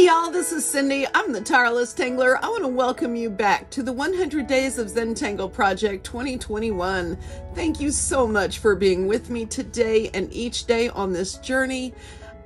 Hey y'all, this is Cindy. I'm the Tireless Tangler. I want to welcome you back to the 100 Days of Zentangle Project 2021. Thank you so much for being with me today and each day on this journey.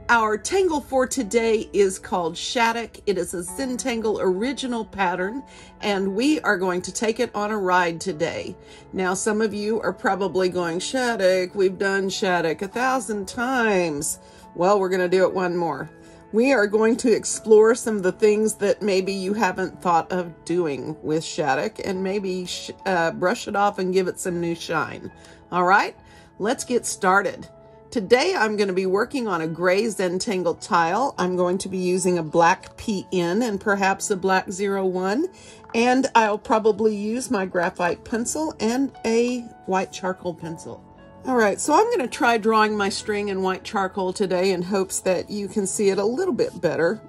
Our tangle for today is called Shattuck. It is a Zentangle original pattern, and we are going to take it on a ride today. Now, some of you are probably going, Shattuck, we've done Shattuck a thousand times. Well, we're going to do it one more. We are going to explore some of the things that maybe you haven't thought of doing with Shattuck and maybe uh, brush it off and give it some new shine. All right, let's get started. Today I'm going to be working on a gray Zentangle tile. I'm going to be using a black PN and perhaps a black 01 and I'll probably use my graphite pencil and a white charcoal pencil. All right, so I'm going to try drawing my string in white charcoal today in hopes that you can see it a little bit better.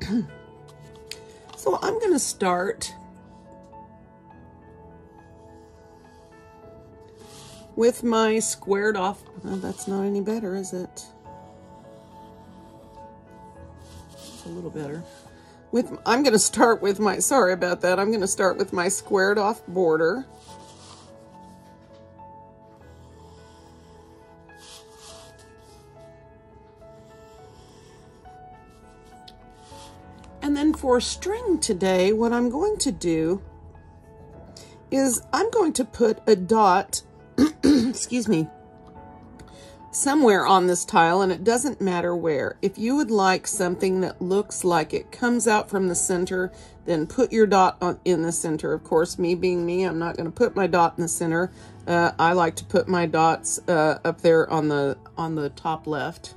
so I'm going to start with my squared off. Well, that's not any better, is it? It's a little better. With I'm going to start with my, sorry about that, I'm going to start with my squared off border. And then for string today, what I'm going to do is I'm going to put a dot, excuse me, somewhere on this tile, and it doesn't matter where. If you would like something that looks like it comes out from the center, then put your dot on, in the center. Of course, me being me, I'm not going to put my dot in the center. Uh, I like to put my dots uh, up there on the on the top left.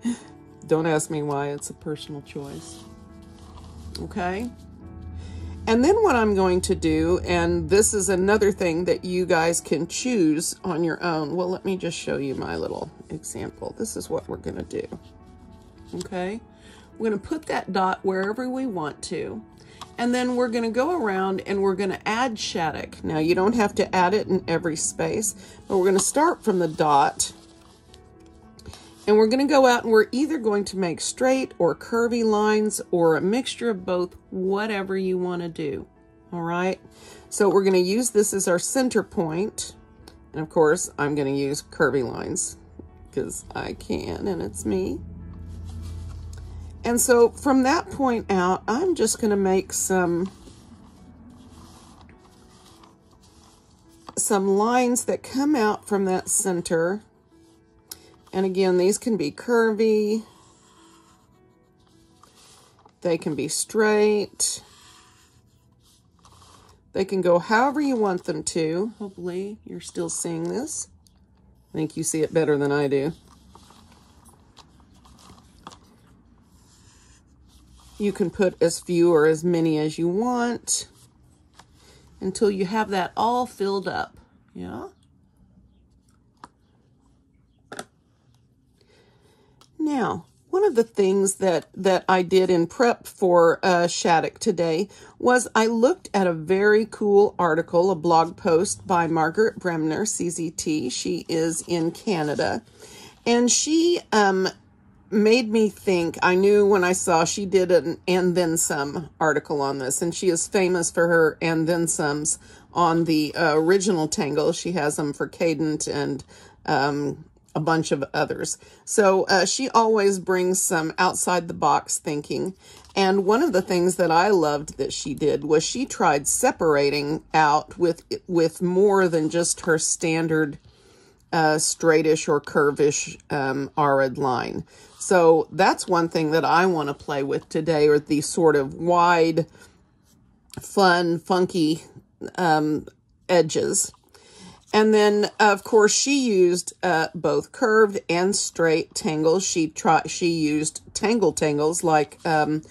Don't ask me why, it's a personal choice okay? And then what I'm going to do, and this is another thing that you guys can choose on your own. Well, let me just show you my little example. This is what we're going to do, okay? We're going to put that dot wherever we want to. And then we're going to go around and we're going to add Shattuck. Now, you don't have to add it in every space, but we're going to start from the dot and we're going to go out and we're either going to make straight or curvy lines or a mixture of both, whatever you want to do. All right. So we're going to use this as our center point. And of course, I'm going to use curvy lines because I can and it's me. And so from that point out, I'm just going to make some some lines that come out from that center and again, these can be curvy. They can be straight. They can go however you want them to. Hopefully you're still seeing this. I think you see it better than I do. You can put as few or as many as you want until you have that all filled up. Yeah. Now, one of the things that, that I did in prep for uh, Shattuck today was I looked at a very cool article, a blog post by Margaret Bremner, CZT. She is in Canada. And she um, made me think, I knew when I saw she did an and then some article on this, and she is famous for her and then somes on the uh, original Tangle. She has them for Cadent and um, a bunch of others. So uh, she always brings some outside the box thinking. And one of the things that I loved that she did was she tried separating out with with more than just her standard uh, straightish or curvish um, aura'd line. So that's one thing that I want to play with today are these sort of wide, fun, funky um, edges. And then, of course, she used uh, both curved and straight tangles. She tried. She used tangle tangles like um,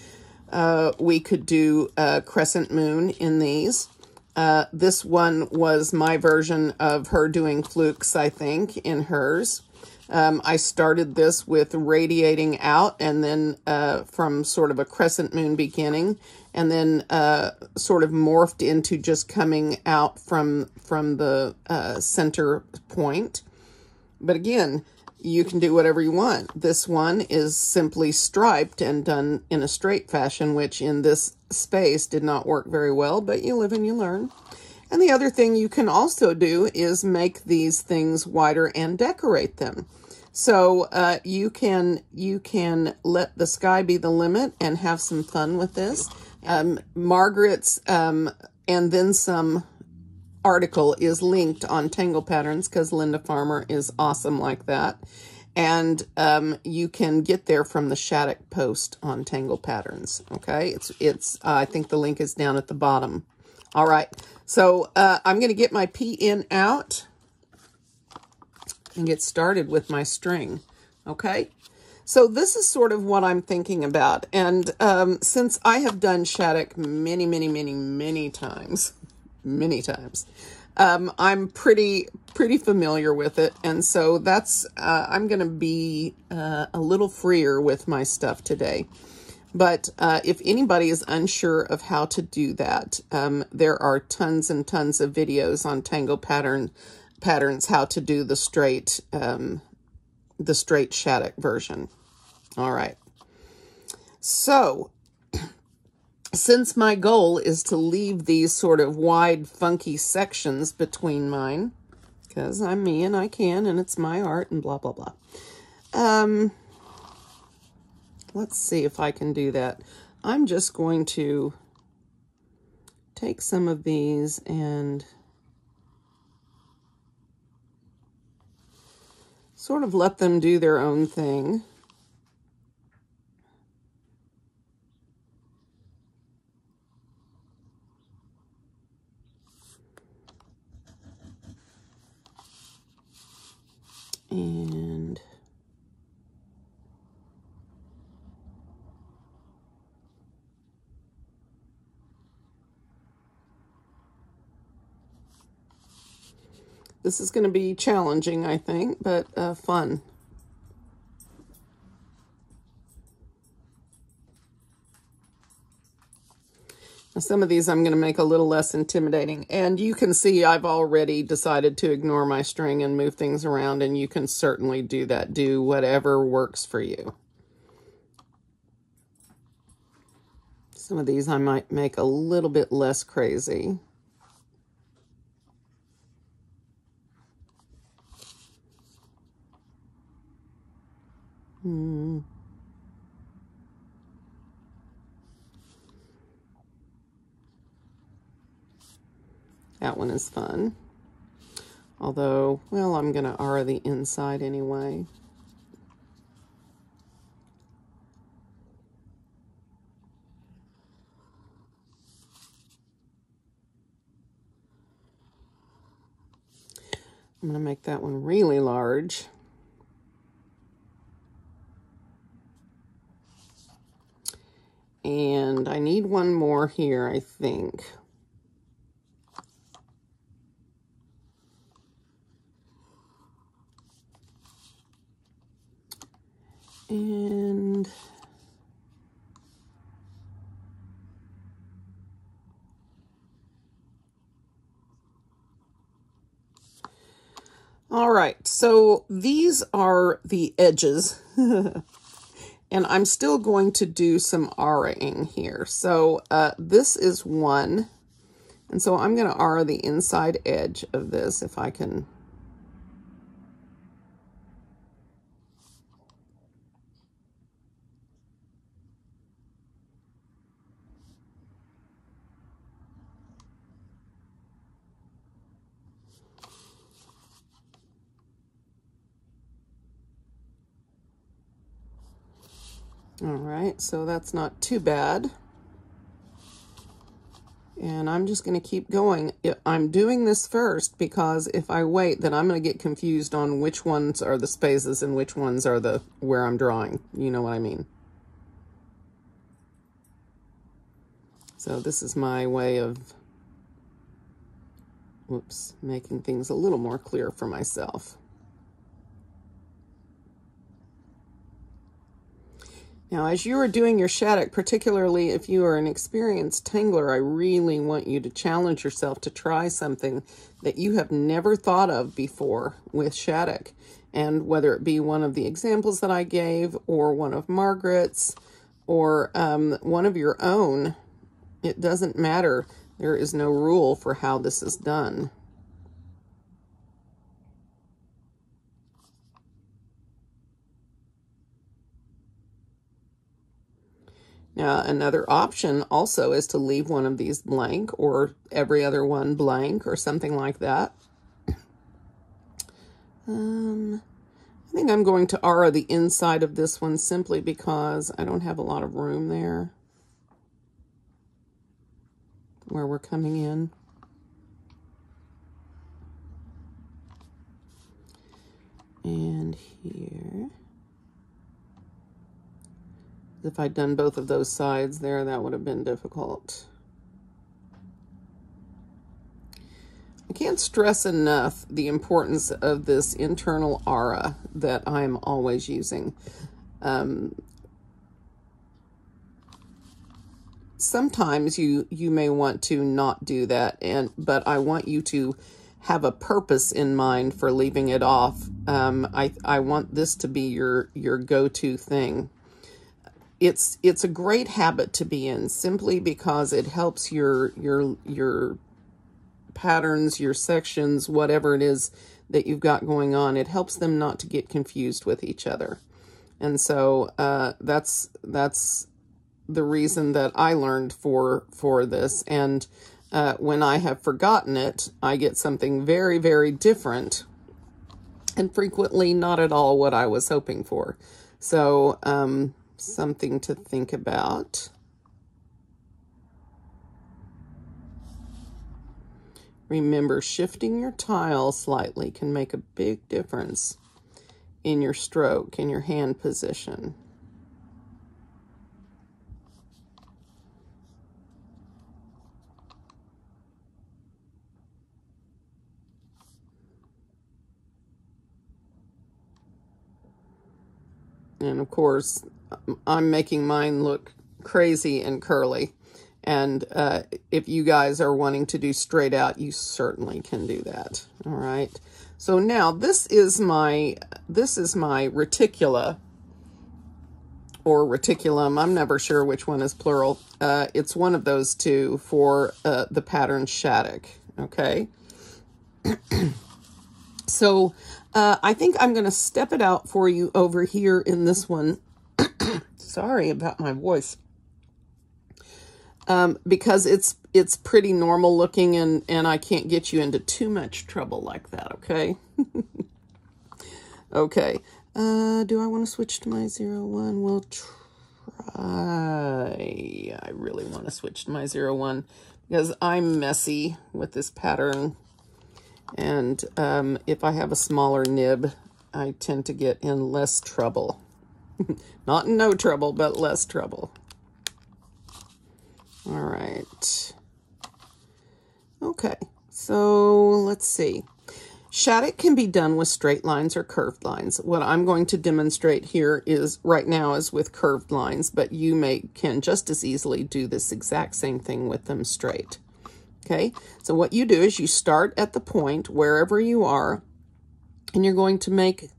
uh, we could do a crescent moon in these. Uh, this one was my version of her doing flukes, I think, in hers. Um, I started this with radiating out and then uh, from sort of a crescent moon beginning and then uh, sort of morphed into just coming out from from the uh, center point. But again, you can do whatever you want. This one is simply striped and done in a straight fashion, which in this space did not work very well, but you live and you learn. And the other thing you can also do is make these things wider and decorate them. So uh, you can you can let the sky be the limit and have some fun with this. Um, Margaret's um, and then some article is linked on Tangle Patterns because Linda Farmer is awesome like that. And um, you can get there from the Shattuck post on Tangle Patterns. Okay, it's it's. Uh, I think the link is down at the bottom. All right, so uh, I'm going to get my PN out and get started with my string. Okay, so this is sort of what I'm thinking about. And um, since I have done Shattuck many, many, many, many times, many times. Um, I'm pretty pretty familiar with it, and so that's uh, I'm going to be uh, a little freer with my stuff today. But uh, if anybody is unsure of how to do that, um, there are tons and tons of videos on Tangle Pattern patterns how to do the straight um, the straight Shattuck version. All right. So since my goal is to leave these sort of wide, funky sections between mine, because I'm me and I can, and it's my art, and blah, blah, blah. Um, let's see if I can do that. I'm just going to take some of these and sort of let them do their own thing. And this is going to be challenging, I think, but uh, fun. Some of these I'm going to make a little less intimidating. And you can see I've already decided to ignore my string and move things around, and you can certainly do that. Do whatever works for you. Some of these I might make a little bit less crazy. Hmm. That one is fun. Although, well, I'm going to aura the inside anyway. I'm going to make that one really large. And I need one more here, I think. And all right, so these are the edges. and I'm still going to do some aura-ing here. So uh, this is one. And so I'm going to R the inside edge of this if I can All right, so that's not too bad. And I'm just going to keep going. I'm doing this first because if I wait, then I'm going to get confused on which ones are the spaces and which ones are the where I'm drawing. You know what I mean? So this is my way of, whoops, making things a little more clear for myself. Now, as you are doing your Shattuck, particularly if you are an experienced tangler, I really want you to challenge yourself to try something that you have never thought of before with Shattuck. And whether it be one of the examples that I gave or one of Margaret's or um, one of your own, it doesn't matter. There is no rule for how this is done. Now, another option also is to leave one of these blank or every other one blank or something like that. Um, I think I'm going to aura the inside of this one simply because I don't have a lot of room there where we're coming in. And here. If I'd done both of those sides there, that would have been difficult. I can't stress enough the importance of this internal aura that I'm always using. Um, sometimes you you may want to not do that and but I want you to have a purpose in mind for leaving it off. Um, I I want this to be your your go-to thing it's it's a great habit to be in simply because it helps your your your patterns, your sections, whatever it is that you've got going on. It helps them not to get confused with each other. And so uh, that's that's the reason that I learned for for this. And uh, when I have forgotten it, I get something very, very different and frequently not at all what I was hoping for. So um, something to think about. Remember, shifting your tile slightly can make a big difference in your stroke, in your hand position. And of course, I'm making mine look crazy and curly. And uh, if you guys are wanting to do straight out, you certainly can do that. All right. So now this is my, this is my reticula or reticulum. I'm never sure which one is plural. Uh, it's one of those two for uh, the pattern Shattuck. Okay. so uh, I think I'm going to step it out for you over here in this one Sorry about my voice. Um, because it's it's pretty normal looking and, and I can't get you into too much trouble like that, okay? okay. Uh, do I want to switch to my zero one? We'll try. I really want to switch to my zero one because I'm messy with this pattern. And um, if I have a smaller nib, I tend to get in less trouble. Not in no trouble, but less trouble. All right. Okay, so let's see. Shattuck can be done with straight lines or curved lines. What I'm going to demonstrate here is right now is with curved lines, but you may can just as easily do this exact same thing with them straight. Okay, so what you do is you start at the point wherever you are, and you're going to make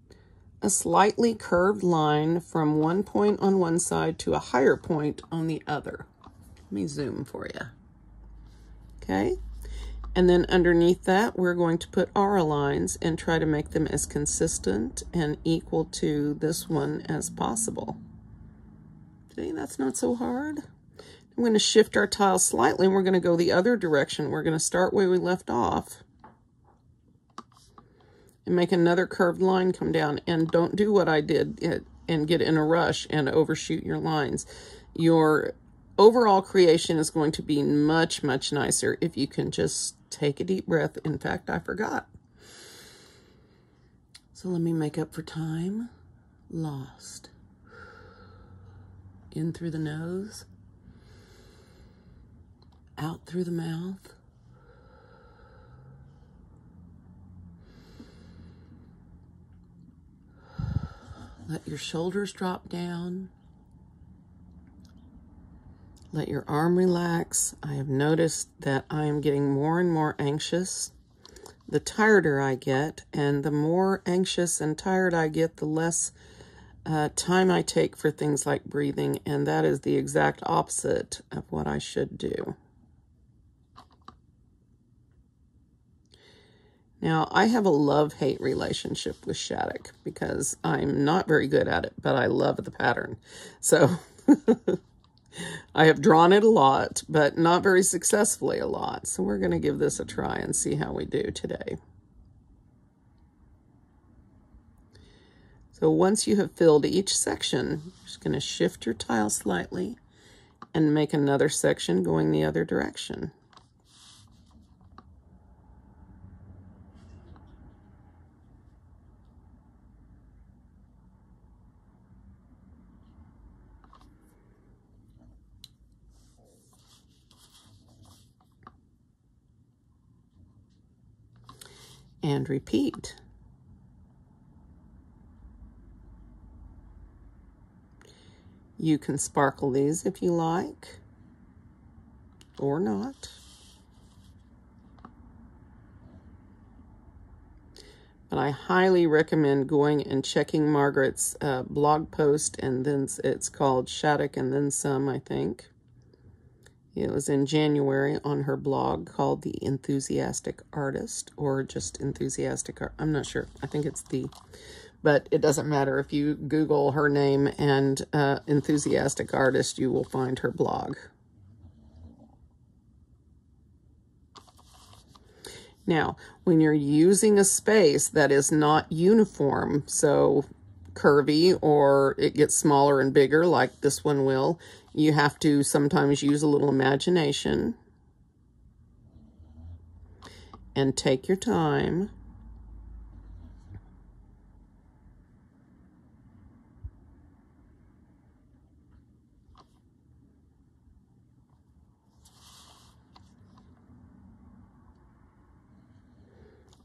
a slightly curved line from one point on one side to a higher point on the other. Let me zoom for you. Okay. And then underneath that, we're going to put our lines and try to make them as consistent and equal to this one as possible. See, that's not so hard. I'm going to shift our tile slightly and we're going to go the other direction. We're going to start where we left off and make another curved line come down. And don't do what I did eh, and get in a rush and overshoot your lines. Your overall creation is going to be much, much nicer if you can just take a deep breath. In fact, I forgot. So let me make up for time. Lost. In through the nose. Out through the mouth. Let your shoulders drop down. Let your arm relax. I have noticed that I am getting more and more anxious the tireder I get, and the more anxious and tired I get, the less uh, time I take for things like breathing, and that is the exact opposite of what I should do. Now, I have a love-hate relationship with Shattuck because I'm not very good at it, but I love the pattern. So I have drawn it a lot, but not very successfully a lot. So we're going to give this a try and see how we do today. So once you have filled each section, you're just going to shift your tile slightly and make another section going the other direction. And repeat. You can sparkle these if you like, or not. But I highly recommend going and checking Margaret's uh, blog post, and then it's called Shattuck and Then Some, I think. It was in January on her blog called The Enthusiastic Artist or just Enthusiastic Art. I'm not sure. I think it's the, but it doesn't matter. If you Google her name and uh, Enthusiastic Artist, you will find her blog. Now, when you're using a space that is not uniform, so curvy or it gets smaller and bigger like this one will, you have to sometimes use a little imagination and take your time.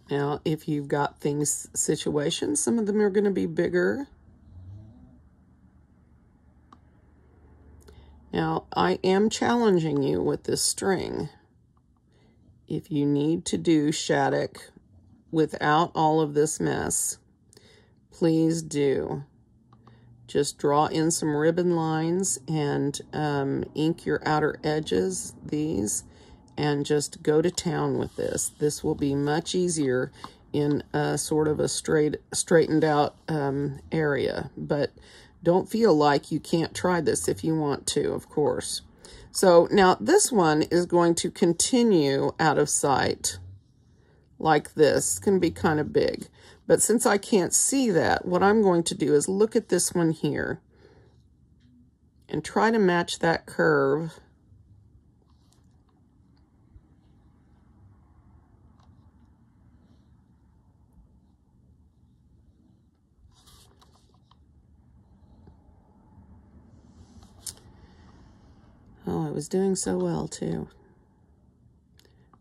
Now, if you've got things, situations, some of them are going to be bigger Now, I am challenging you with this string. If you need to do Shattuck without all of this mess, please do. Just draw in some ribbon lines and um, ink your outer edges, these, and just go to town with this. This will be much easier in a sort of a straight, straightened out um, area, but don't feel like you can't try this if you want to, of course. So now this one is going to continue out of sight like this. It's going to be kind of big. But since I can't see that, what I'm going to do is look at this one here and try to match that curve Oh, I was doing so well too.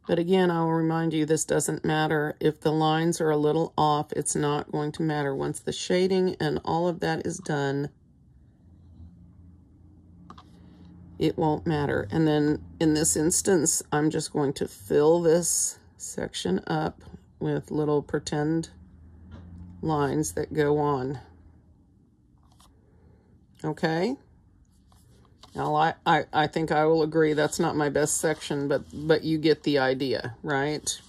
But again, I will remind you, this doesn't matter. If the lines are a little off, it's not going to matter. Once the shading and all of that is done, it won't matter. And then in this instance, I'm just going to fill this section up with little pretend lines that go on. Okay? Now, I, I, I think I will agree that's not my best section, but, but you get the idea, right?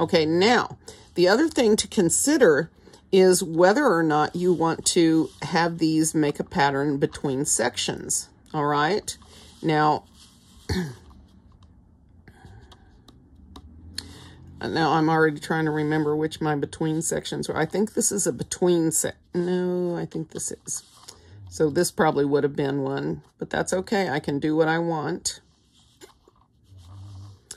Okay, now, the other thing to consider is whether or not you want to have these make a pattern between sections, all right? Now, now I'm already trying to remember which my between sections are. I think this is a between set. No, I think this is. So this probably would have been one, but that's okay. I can do what I want.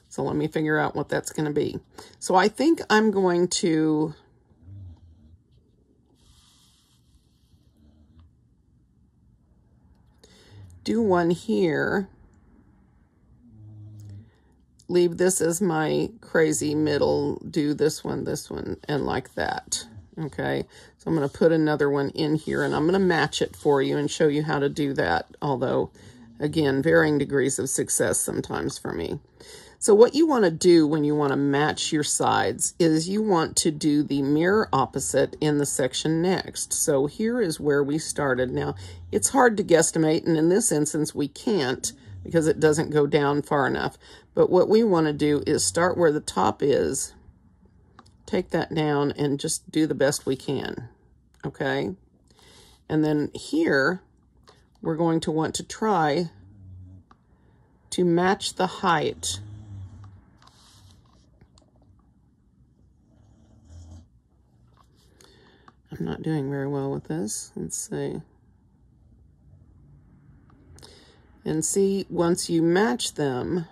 So let me figure out what that's going to be. So I think I'm going to do one here. Leave this as my crazy middle, do this one, this one, and like that. Okay, so I'm going to put another one in here and I'm going to match it for you and show you how to do that. Although, again, varying degrees of success sometimes for me. So what you want to do when you want to match your sides is you want to do the mirror opposite in the section next. So here is where we started. Now, it's hard to guesstimate, and in this instance, we can't because it doesn't go down far enough. But what we want to do is start where the top is, take that down, and just do the best we can, okay? And then here, we're going to want to try to match the height I'm not doing very well with this. Let's see. And see, once you match them,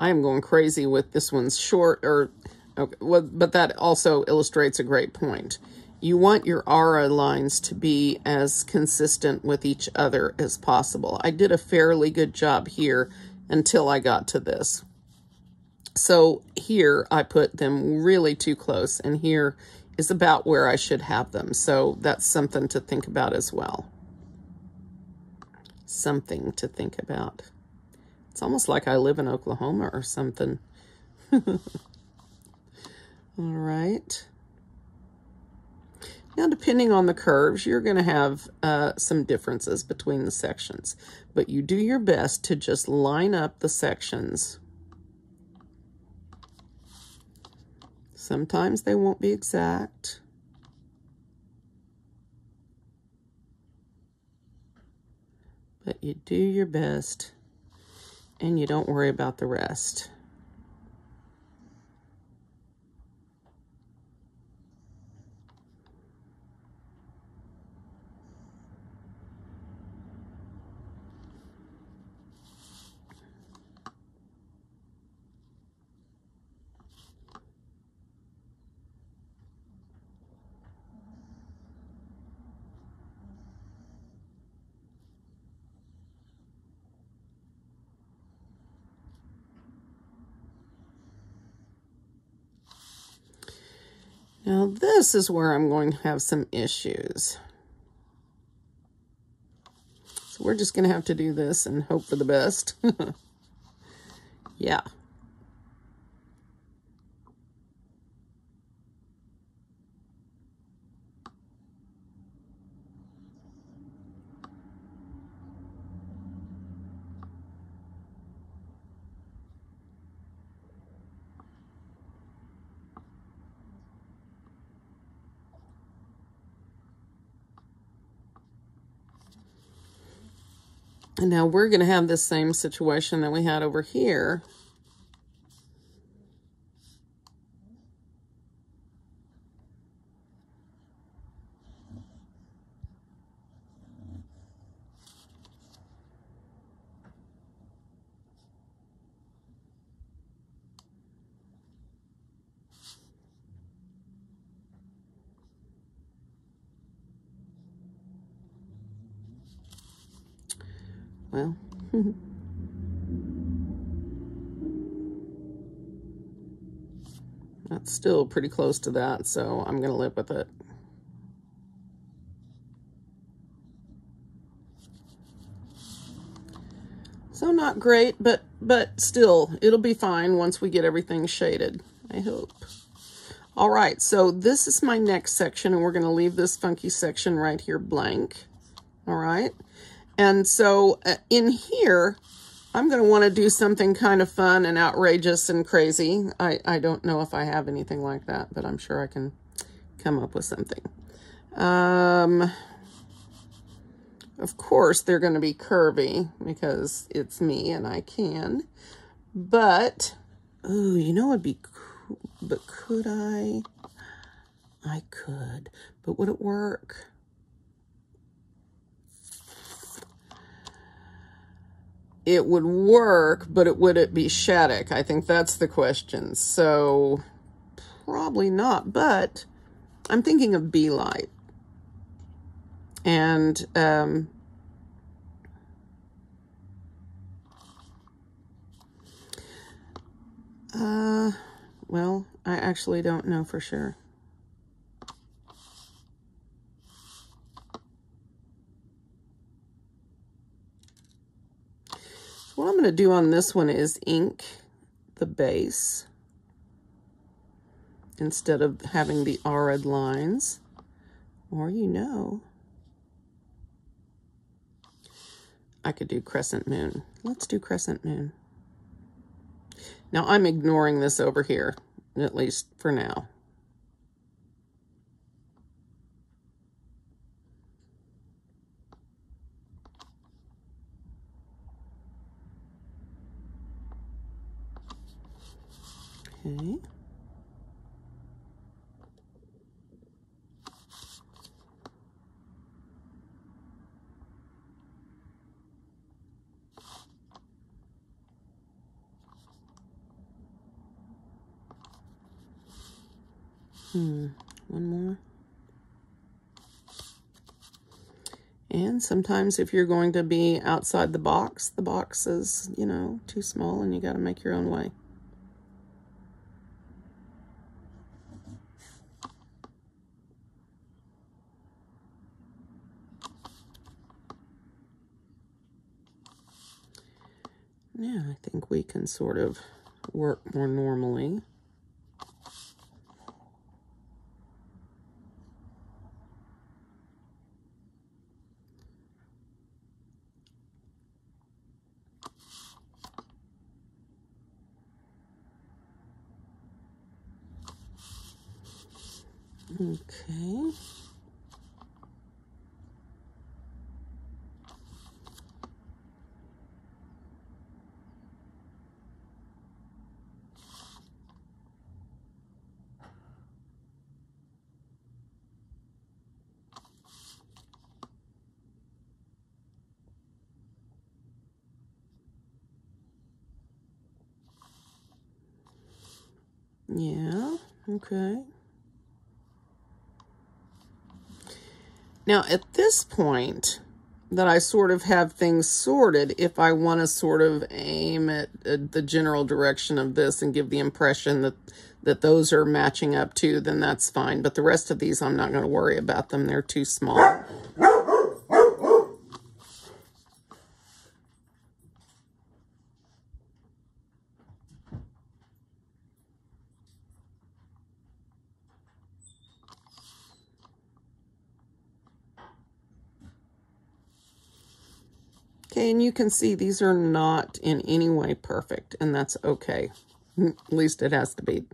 I am going crazy with this one's short, or, okay, well, but that also illustrates a great point. You want your aura lines to be as consistent with each other as possible. I did a fairly good job here until I got to this. So here I put them really too close and here is about where I should have them. So that's something to think about as well. Something to think about. It's almost like I live in Oklahoma or something. All right. Now, depending on the curves, you're going to have uh, some differences between the sections, but you do your best to just line up the sections Sometimes they won't be exact. But you do your best and you don't worry about the rest. Now this is where I'm going to have some issues. So we're just going to have to do this and hope for the best. yeah. And now we're going to have the same situation that we had over here. Well, that's still pretty close to that, so I'm going to live with it. So not great, but but still, it'll be fine once we get everything shaded, I hope. All right, so this is my next section, and we're going to leave this funky section right here blank. All right. And so uh, in here, I'm going to want to do something kind of fun and outrageous and crazy. I, I don't know if I have anything like that, but I'm sure I can come up with something. Um, of course, they're going to be curvy because it's me and I can. But, oh, you know, it'd be cool. But could I? I could. But would it work? It would work, but it would it be Shattuck? I think that's the question. So probably not, but I'm thinking of Be-Lite. And um, uh, well, I actually don't know for sure. So what I'm going to do on this one is ink the base instead of having the aura'd lines. Or you know, I could do crescent moon. Let's do crescent moon. Now I'm ignoring this over here, at least for now. Okay. Hmm, one more. And sometimes if you're going to be outside the box, the box is, you know, too small and you got to make your own way. Yeah, I think can sort of work more normally. Okay. Yeah, okay. Now, at this point that I sort of have things sorted, if I want to sort of aim at, the general direction of this and give the impression that, that those are matching up to, then that's fine. But the rest of these, I'm not going to worry about them. They're too small. Okay, and you can see these are not in any way perfect, and that's okay. At least it has to be.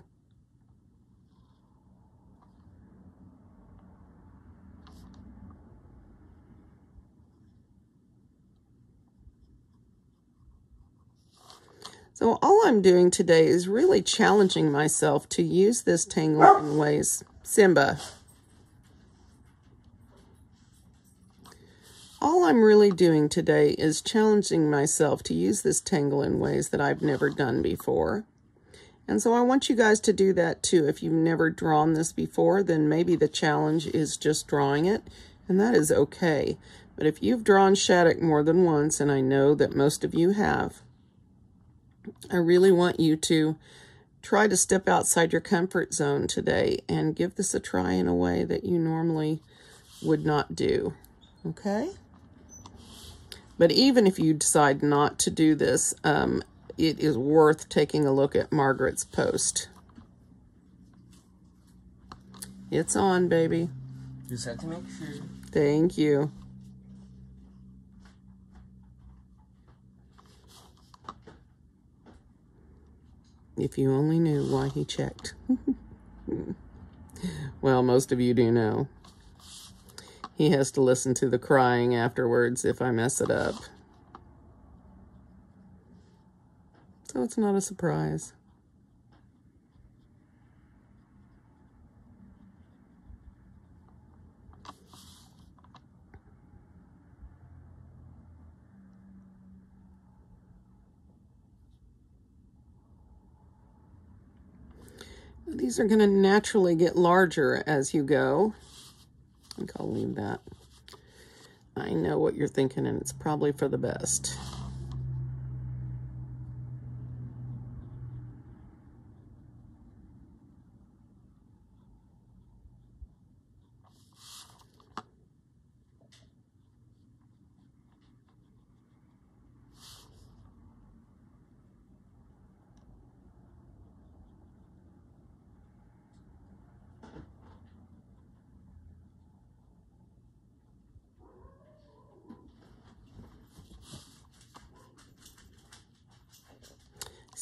So all I'm doing today is really challenging myself to use this tangle in ways. Simba, All I'm really doing today is challenging myself to use this tangle in ways that I've never done before. And so I want you guys to do that too. If you've never drawn this before, then maybe the challenge is just drawing it, and that is okay. But if you've drawn Shattuck more than once, and I know that most of you have, I really want you to try to step outside your comfort zone today and give this a try in a way that you normally would not do. Okay? But even if you decide not to do this, um, it is worth taking a look at Margaret's post. It's on, baby. Just had to make sure. Thank you. If you only knew why he checked. well, most of you do know. He has to listen to the crying afterwards if I mess it up. So it's not a surprise. These are going to naturally get larger as you go think I'll leave that. I know what you're thinking, and it's probably for the best.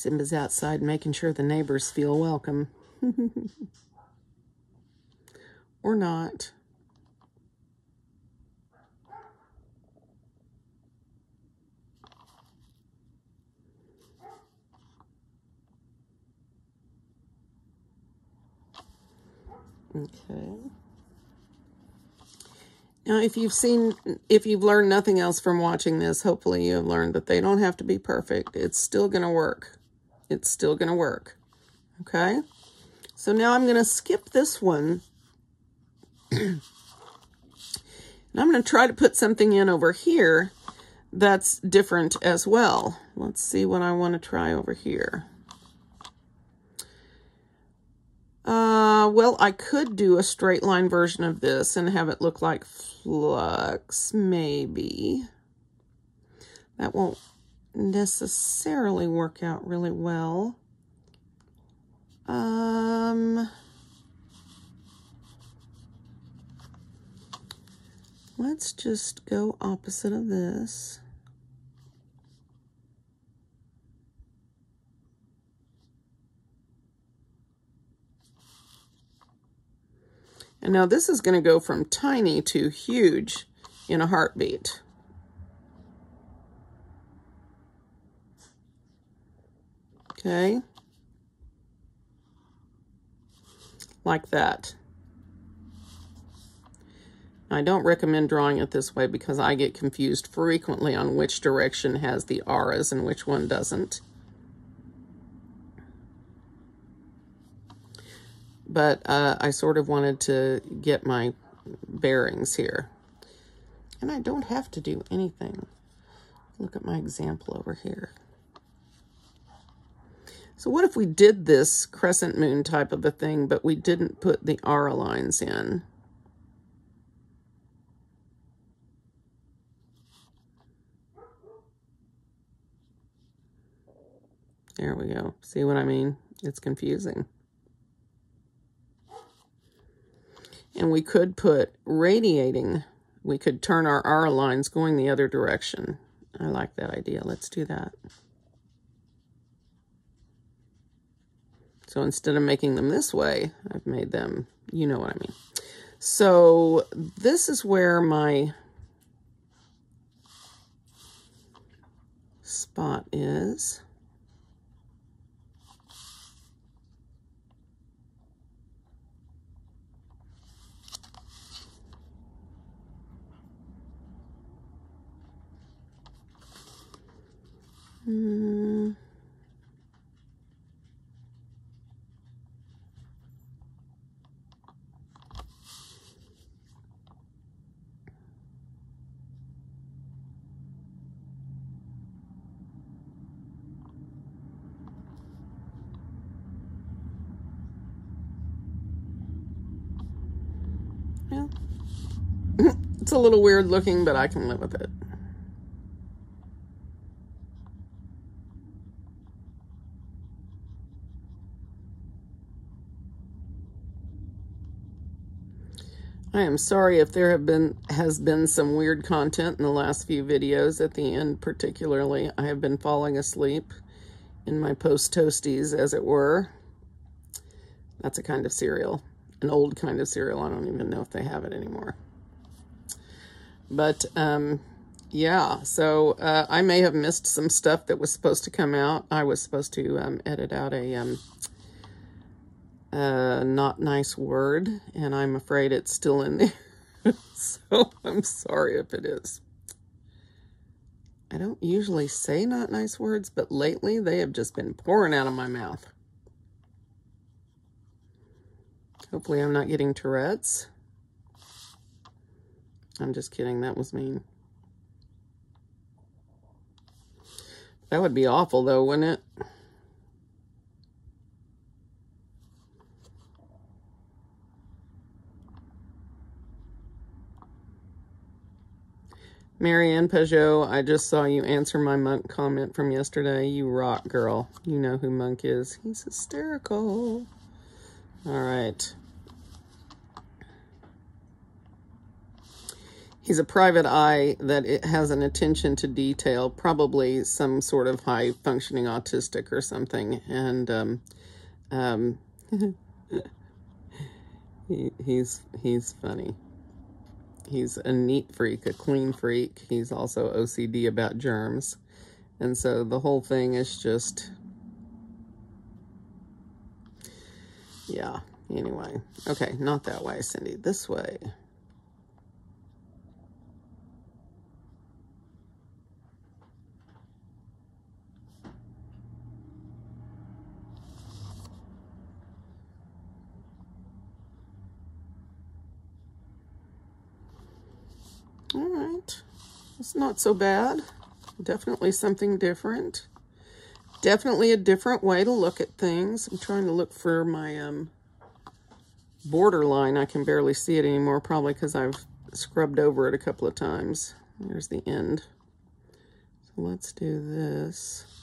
Simba's outside making sure the neighbors feel welcome. or not. Okay. Now, if you've seen, if you've learned nothing else from watching this, hopefully you have learned that they don't have to be perfect. It's still going to work. It's still going to work. Okay? So now I'm going to skip this one. and I'm going to try to put something in over here that's different as well. Let's see what I want to try over here. Uh, well, I could do a straight line version of this and have it look like flux, maybe. That won't necessarily work out really well. Um, let's just go opposite of this. And now this is going to go from tiny to huge in a heartbeat. Okay. Like that. I don't recommend drawing it this way because I get confused frequently on which direction has the auras and which one doesn't. but uh, I sort of wanted to get my bearings here. And I don't have to do anything. Look at my example over here. So what if we did this crescent moon type of a thing, but we didn't put the aura lines in? There we go. See what I mean? It's confusing. And we could put radiating. We could turn our aura lines going the other direction. I like that idea. Let's do that. So instead of making them this way, I've made them, you know what I mean. So this is where my spot is. Mm. Yeah. It's a little weird looking, but I can live with it. I am sorry if there have been has been some weird content in the last few videos. At the end, particularly, I have been falling asleep in my post toasties, as it were. That's a kind of cereal, an old kind of cereal. I don't even know if they have it anymore. But um, yeah, so uh, I may have missed some stuff that was supposed to come out. I was supposed to um, edit out a um, a not nice word, and I'm afraid it's still in there. so I'm sorry if it is. I don't usually say not nice words, but lately they have just been pouring out of my mouth. Hopefully I'm not getting Tourette's. I'm just kidding. That was mean. That would be awful, though, wouldn't it? Marianne Peugeot, I just saw you answer my Monk comment from yesterday. You rock, girl. You know who Monk is. He's hysterical. All right. He's a private eye that it has an attention to detail, probably some sort of high functioning autistic or something. And um, um, he, he's he's funny. He's a neat freak, a clean freak. He's also OCD about germs. And so the whole thing is just, yeah, anyway. Okay, not that way, Cindy, this way. All right. It's not so bad. Definitely something different. Definitely a different way to look at things. I'm trying to look for my um, borderline. I can barely see it anymore, probably because I've scrubbed over it a couple of times. There's the end. So let's do this.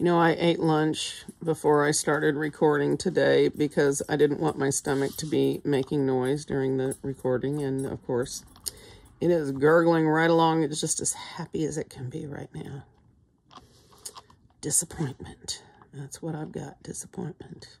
You know, I ate lunch before I started recording today because I didn't want my stomach to be making noise during the recording. And of course, it is gurgling right along. It's just as happy as it can be right now. Disappointment. That's what I've got, disappointment.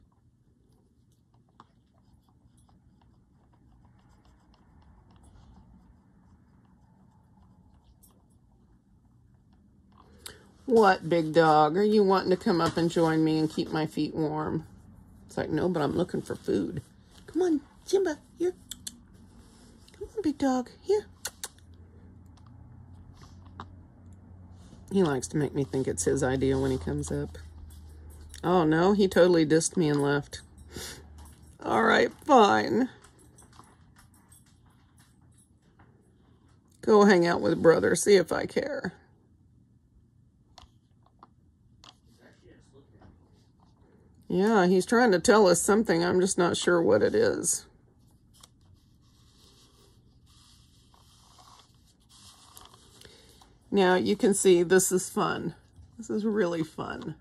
What, big dog? Are you wanting to come up and join me and keep my feet warm? It's like, no, but I'm looking for food. Come on, Simba, here. Come on, big dog, here. He likes to make me think it's his idea when he comes up. Oh, no, he totally dissed me and left. All right, fine. Go hang out with brother, see if I care. Yeah, he's trying to tell us something. I'm just not sure what it is. Now, you can see this is fun. This is really fun.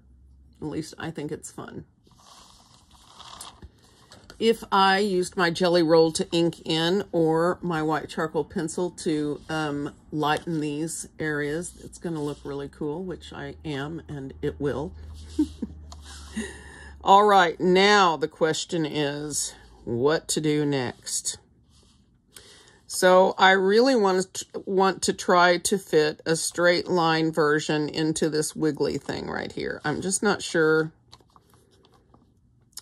At least I think it's fun. If I used my Gelly Roll to ink in or my white charcoal pencil to um, lighten these areas, it's going to look really cool, which I am, and it will. All right, now the question is what to do next. So I really want to, want to try to fit a straight line version into this wiggly thing right here. I'm just not sure.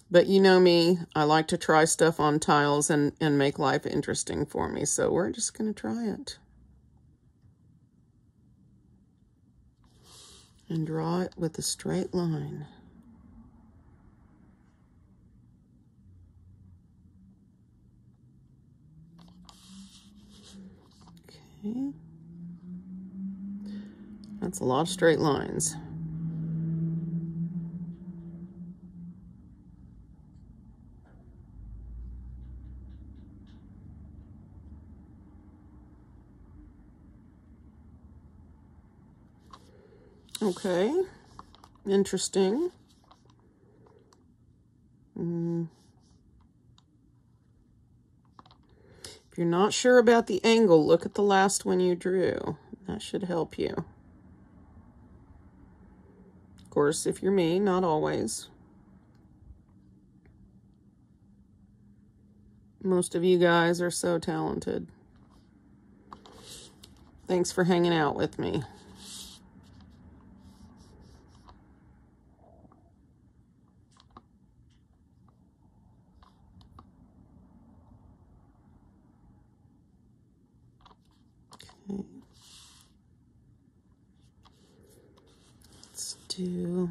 But you know me, I like to try stuff on tiles and, and make life interesting for me. So we're just going to try it. And draw it with a straight line. Okay. That's a lot of straight lines. Okay, interesting. Mm. If you're not sure about the angle, look at the last one you drew. That should help you. Of course, if you're me, not always. Most of you guys are so talented. Thanks for hanging out with me. Do,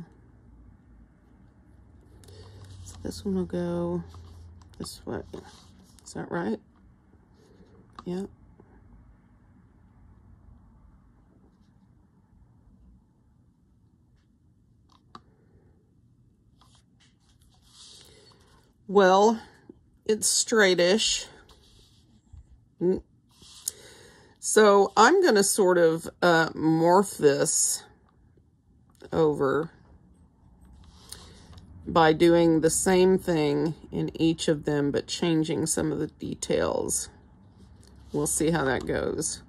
so this one will go this way. Is that right? Yeah. Well, it's straightish. Mm. So I'm going to sort of uh, morph this over by doing the same thing in each of them, but changing some of the details. We'll see how that goes.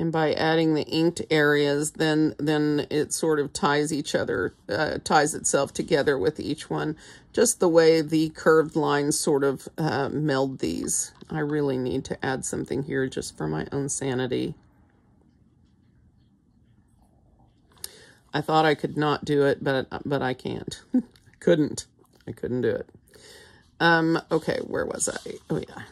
And by adding the inked areas, then then it sort of ties each other, uh, ties itself together with each one. Just the way the curved lines sort of uh, meld these. I really need to add something here just for my own sanity. I thought I could not do it, but but I can't. couldn't. I couldn't do it. Um, okay, where was I? Oh, yeah.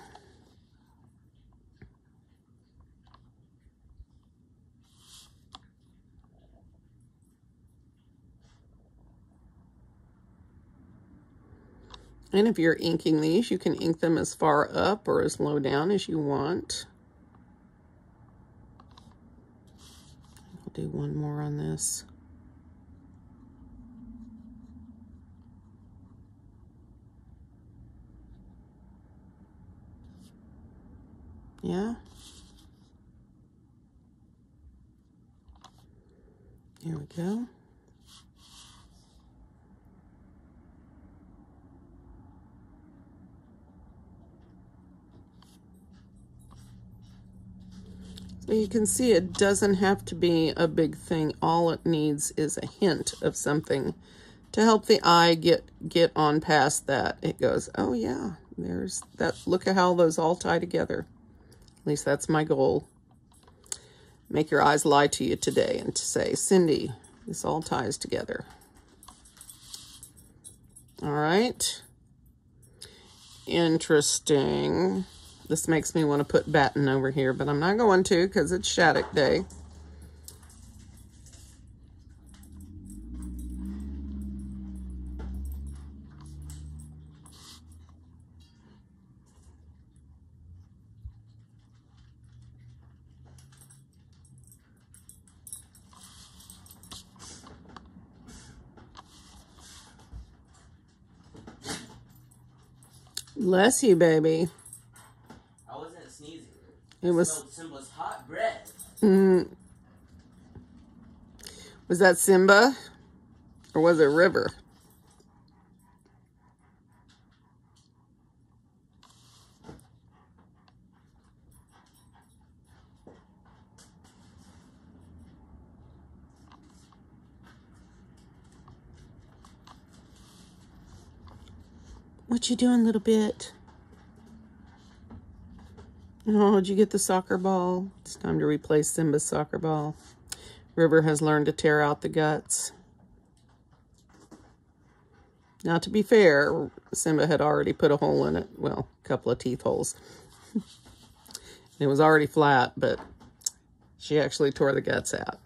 And if you're inking these, you can ink them as far up or as low down as you want. I'll do one more on this. Yeah. Here we go. You can see it doesn't have to be a big thing. All it needs is a hint of something to help the eye get get on past that. It goes, oh yeah, there's that. Look at how those all tie together. At least that's my goal. Make your eyes lie to you today and to say, Cindy, this all ties together. All right. Interesting. This makes me want to put batten over here, but I'm not going to because it's Shattuck Day. Bless you, baby. It was Simba's hot bread. Mm, was that Simba? Or was it River? What you doing, little bit? Oh, did you get the soccer ball? It's time to replace Simba's soccer ball. River has learned to tear out the guts. Now, to be fair, Simba had already put a hole in it. Well, a couple of teeth holes. it was already flat, but she actually tore the guts out.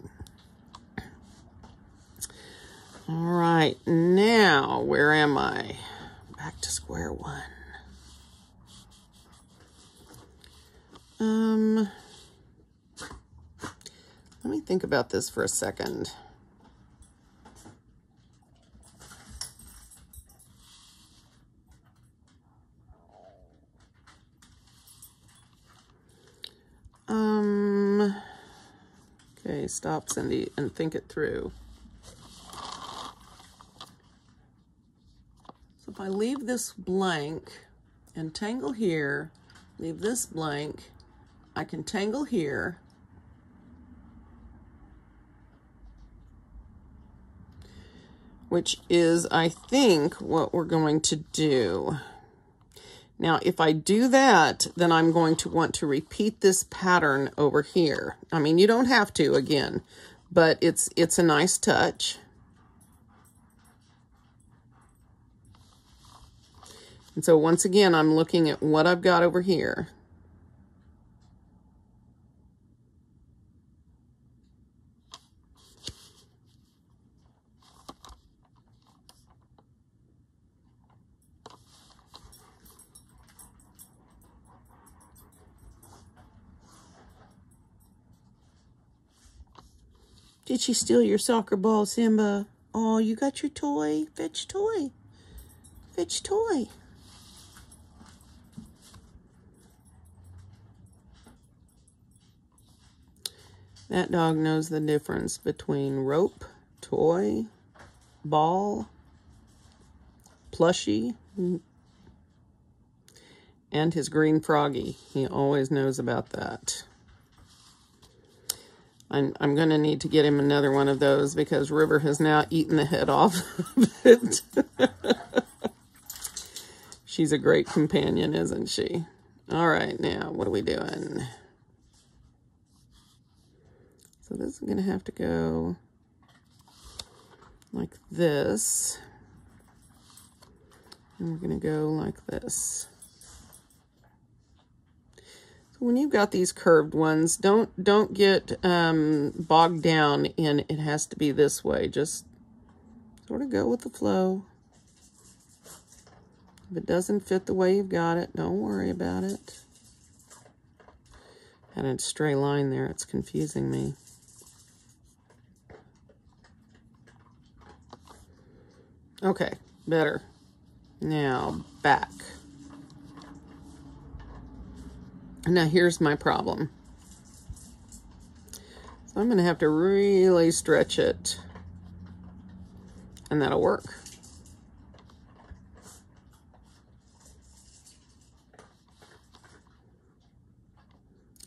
All right, now, where am I? Back to square one. Um, let me think about this for a second. Um, okay, stop, Cindy, and think it through. So if I leave this blank and tangle here, leave this blank, I can tangle here. Which is, I think, what we're going to do. Now, if I do that, then I'm going to want to repeat this pattern over here. I mean, you don't have to, again, but it's, it's a nice touch. And so once again, I'm looking at what I've got over here. Did she steal your soccer ball, Simba? Oh, you got your toy? Fetch toy. Fetch toy. That dog knows the difference between rope, toy, ball, plushie, and his green froggy. He always knows about that. I'm, I'm going to need to get him another one of those because River has now eaten the head off of it. She's a great companion, isn't she? All right, now, what are we doing? So this is going to have to go like this. And we're going to go like this when you've got these curved ones, don't don't get um, bogged down in it has to be this way. Just sort of go with the flow. If it doesn't fit the way you've got it, don't worry about it. Had a stray line there. It's confusing me. Okay, better. Now, back. Now here's my problem. So I'm going to have to really stretch it. And that'll work.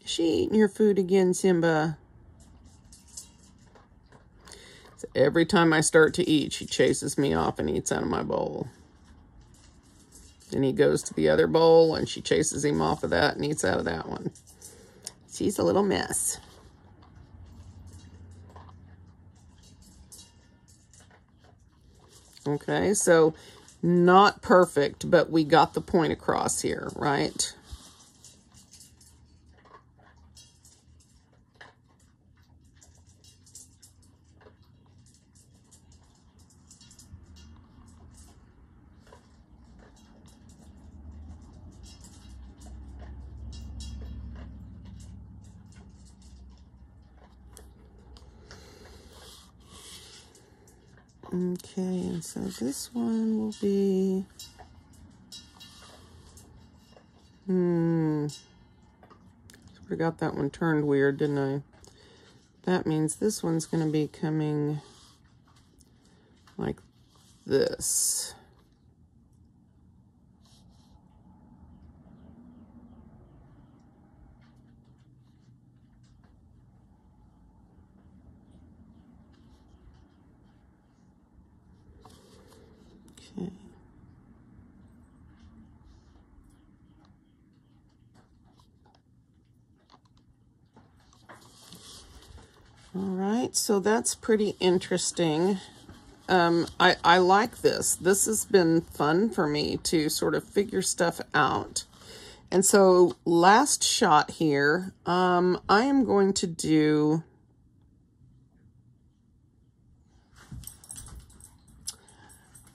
Is she eating your food again, Simba? So every time I start to eat, she chases me off and eats out of my bowl. Then he goes to the other bowl and she chases him off of that and eats out of that one. She's a little mess. Okay, so not perfect, but we got the point across here, right? Okay, and so this one will be, hmm, sort of got that one turned weird, didn't I? That means this one's going to be coming like this. All right, so that's pretty interesting. Um, I, I like this. This has been fun for me to sort of figure stuff out. And so last shot here, um, I am going to do...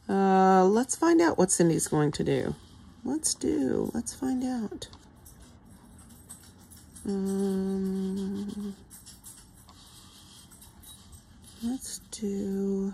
Uh, let's find out what Cindy's going to do. Let's do, let's find out. Um... Let's do...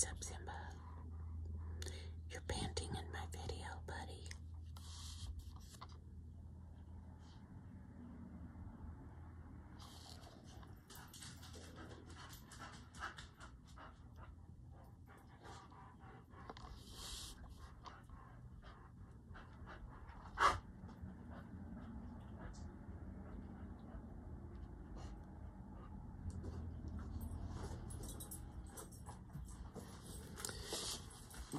What's up, Simba? You're panting in my video, buddy.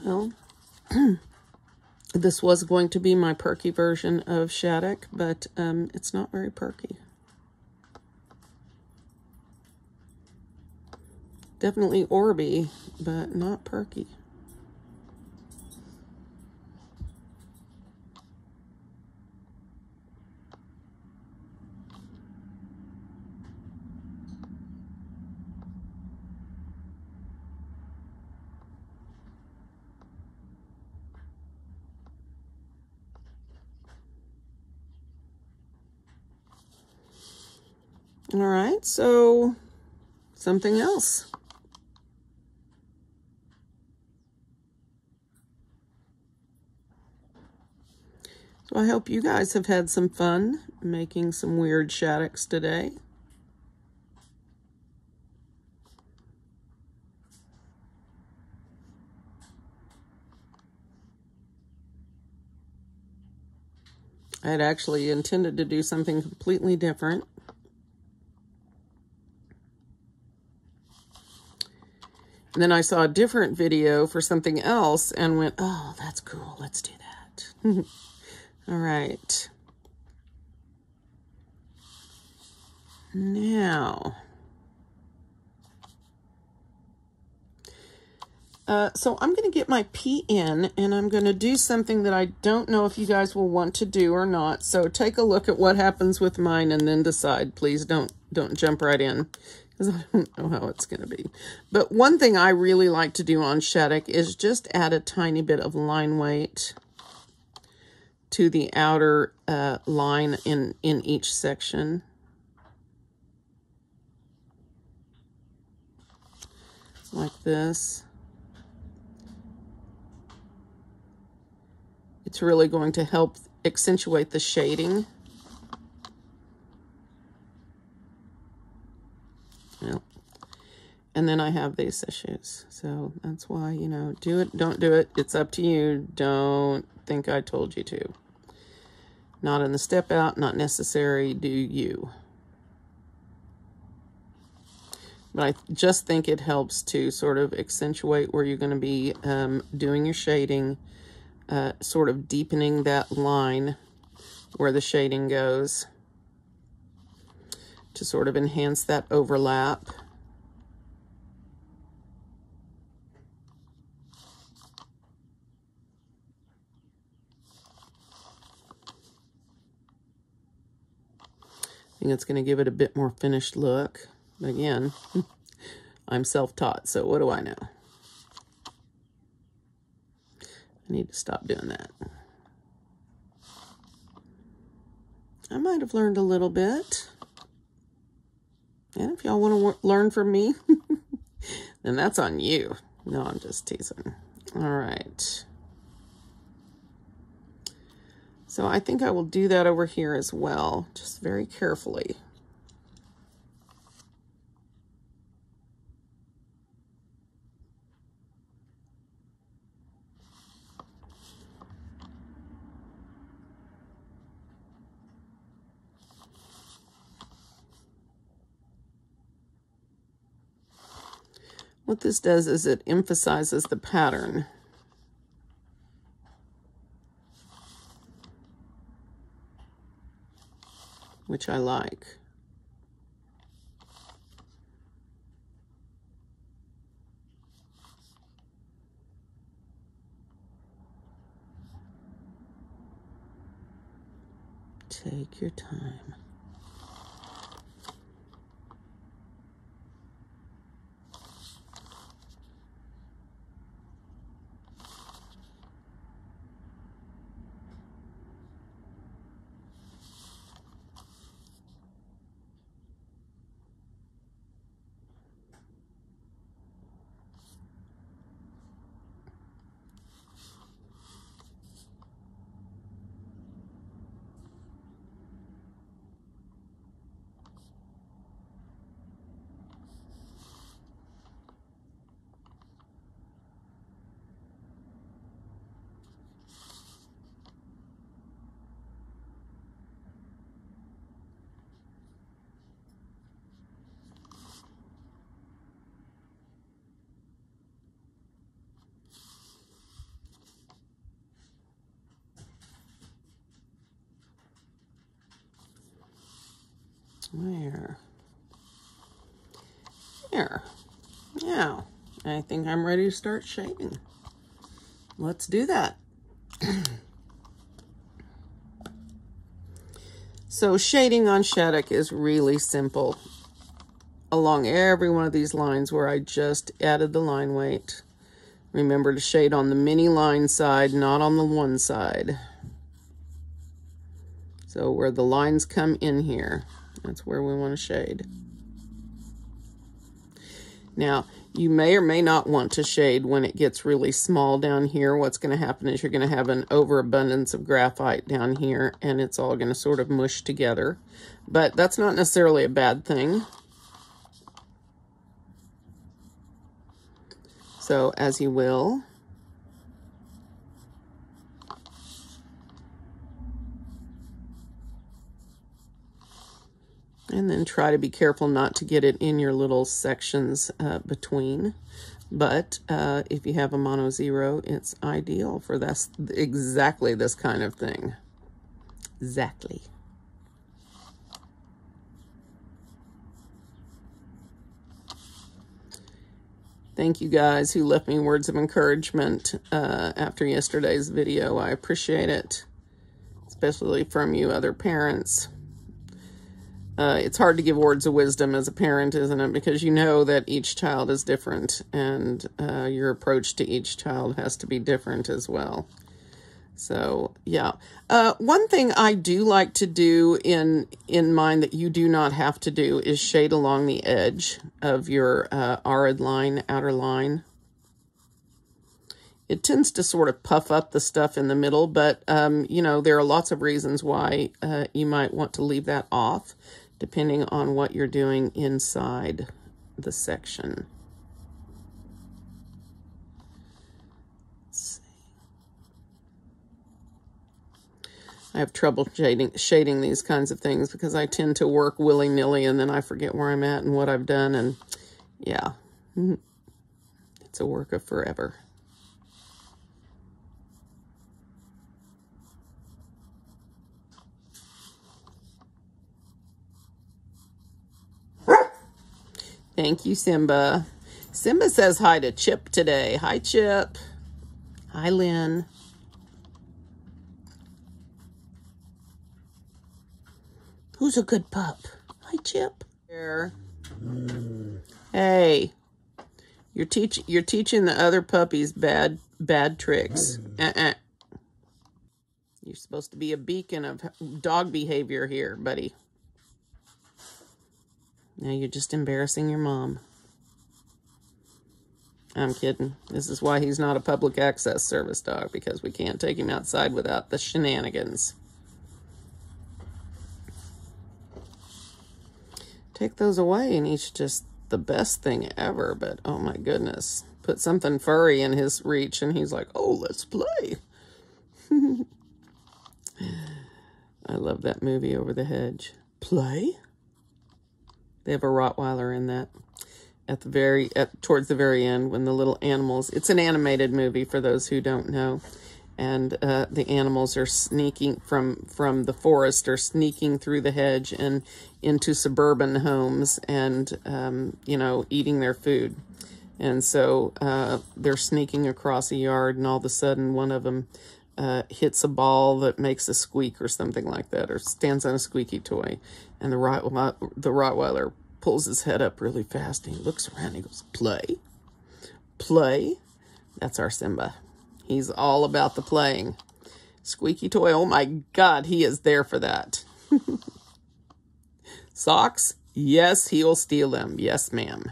This was going to be my perky version of Shattuck, but um, it's not very perky. Definitely Orby, but not perky. All right, so something else. So I hope you guys have had some fun making some weird Shattucks today. I had actually intended to do something completely different. And then I saw a different video for something else and went, oh, that's cool. Let's do that. All right. Now, uh, so I'm going to get my P in and I'm going to do something that I don't know if you guys will want to do or not. So take a look at what happens with mine and then decide. Please don't, don't jump right in because I don't know how it's going to be. But one thing I really like to do on Shattuck is just add a tiny bit of line weight to the outer uh, line in, in each section. Like this. It's really going to help accentuate the shading. And then I have these issues. So that's why, you know, do it, don't do it. It's up to you. Don't think I told you to. Not in the step out, not necessary, do you. But I just think it helps to sort of accentuate where you're going to be um, doing your shading, uh, sort of deepening that line where the shading goes to sort of enhance that overlap. Think it's going to give it a bit more finished look. But again, I'm self-taught, so what do I know? I need to stop doing that. I might have learned a little bit. And if y'all want to learn from me, then that's on you. No, I'm just teasing. All right. So I think I will do that over here as well, just very carefully. What this does is it emphasizes the pattern. Which I like. Take your time. I think I'm ready to start shading. Let's do that. so shading on Shattuck is really simple. Along every one of these lines where I just added the line weight. Remember to shade on the mini line side, not on the one side. So where the lines come in here, that's where we want to shade. Now, you may or may not want to shade when it gets really small down here. What's going to happen is you're going to have an overabundance of graphite down here, and it's all going to sort of mush together. But that's not necessarily a bad thing. So, as you will, And then try to be careful not to get it in your little sections uh, between. But uh, if you have a mono zero, it's ideal for this exactly this kind of thing. Exactly. Thank you guys who left me words of encouragement uh, after yesterday's video. I appreciate it, especially from you other parents. Uh, it's hard to give words of wisdom as a parent, isn't it? Because you know that each child is different and uh, your approach to each child has to be different as well. So, yeah. Uh, one thing I do like to do in in mind that you do not have to do is shade along the edge of your uh, aura'd line, outer line. It tends to sort of puff up the stuff in the middle, but, um, you know, there are lots of reasons why uh, you might want to leave that off depending on what you're doing inside the section. I have trouble shading, shading these kinds of things because I tend to work willy-nilly and then I forget where I'm at and what I've done. And yeah, it's a work of forever. Thank you, Simba. Simba says hi to Chip today. Hi, Chip. Hi, Lynn. Who's a good pup? Hi, Chip. There. Hey, you're teaching you're teaching the other puppies bad bad tricks. Hmm. Uh-uh. You're supposed to be a beacon of dog behavior here, buddy. Now you're just embarrassing your mom. I'm kidding. This is why he's not a public access service dog, because we can't take him outside without the shenanigans. Take those away and he's just the best thing ever, but oh my goodness. Put something furry in his reach and he's like, oh, let's play. I love that movie, Over the Hedge. Play? They have a Rottweiler in that at the very at towards the very end when the little animals it's an animated movie for those who don't know. And uh, the animals are sneaking from from the forest or sneaking through the hedge and into suburban homes and um, you know eating their food. And so uh, they're sneaking across a yard and all of a sudden one of them uh, hits a ball that makes a squeak or something like that or stands on a squeaky toy and the, Rott, the Rottweiler pulls his head up really fast and he looks around and he goes, play, play. That's our Simba. He's all about the playing. Squeaky toy, oh my God, he is there for that. Socks, yes, he'll steal them. Yes, ma'am.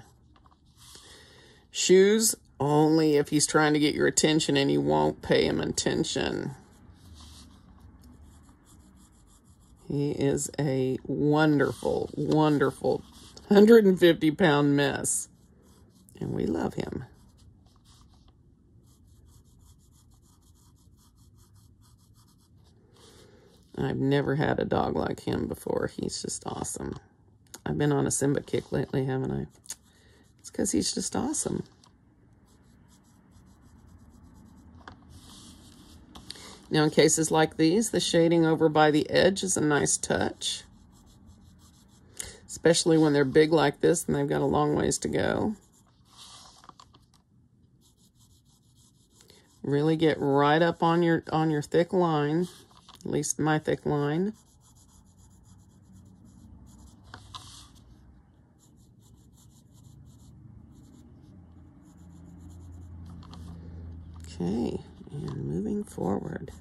Shoes, only if he's trying to get your attention and you won't pay him attention. He is a wonderful, wonderful 150 pound mess. And we love him. I've never had a dog like him before. He's just awesome. I've been on a Simba kick lately, haven't I? It's because he's just awesome. Now, in cases like these, the shading over by the edge is a nice touch. especially when they're big like this and they've got a long ways to go. Really get right up on your on your thick line, at least my thick line. Okay, moving forward.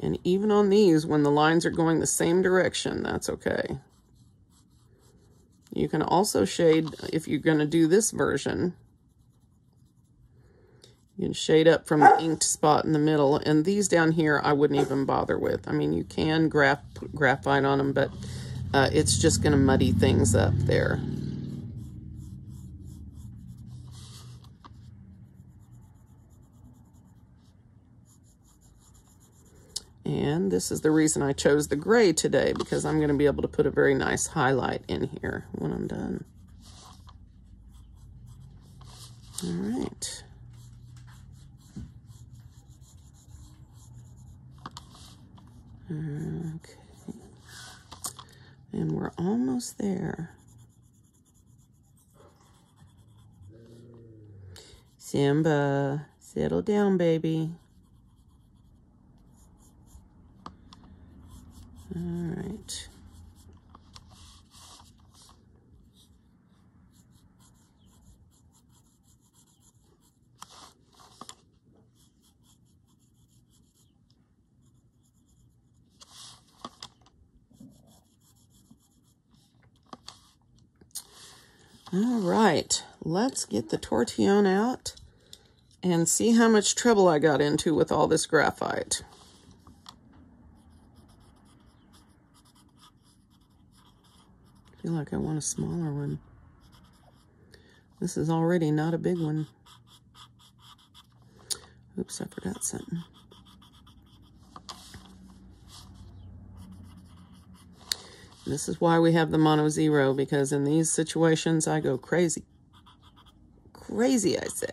And even on these, when the lines are going the same direction, that's okay. You can also shade, if you're going to do this version, you can shade up from the inked spot in the middle. And these down here, I wouldn't even bother with. I mean, you can graph, graphite on them, but uh, it's just going to muddy things up there. And this is the reason I chose the gray today, because I'm going to be able to put a very nice highlight in here when I'm done. All right. Okay. And we're almost there. Simba, settle down, baby. All right. All right, let's get the tortillon out and see how much trouble I got into with all this graphite. feel like I want a smaller one. This is already not a big one. Oops, I forgot something. This is why we have the mono zero, because in these situations I go crazy. Crazy, I say.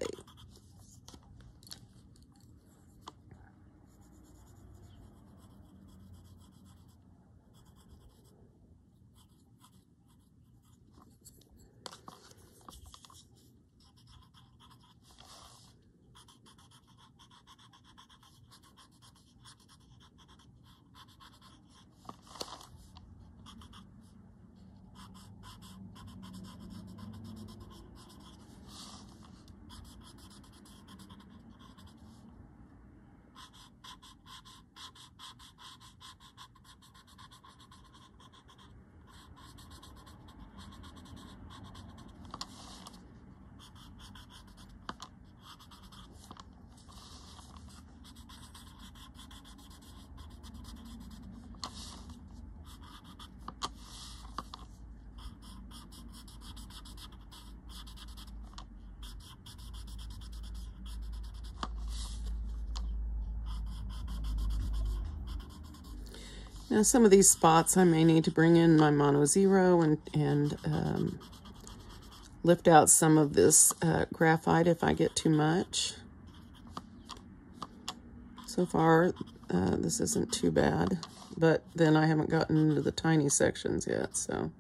Now some of these spots I may need to bring in my Mono Zero and, and um, lift out some of this uh, graphite if I get too much. So far, uh, this isn't too bad, but then I haven't gotten into the tiny sections yet, so.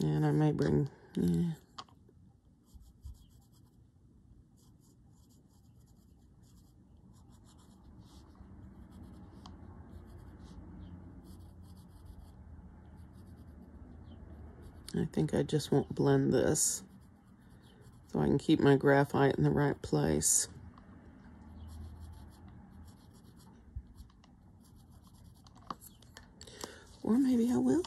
And I may bring, yeah. I think I just won't blend this so I can keep my graphite in the right place. Or maybe I will.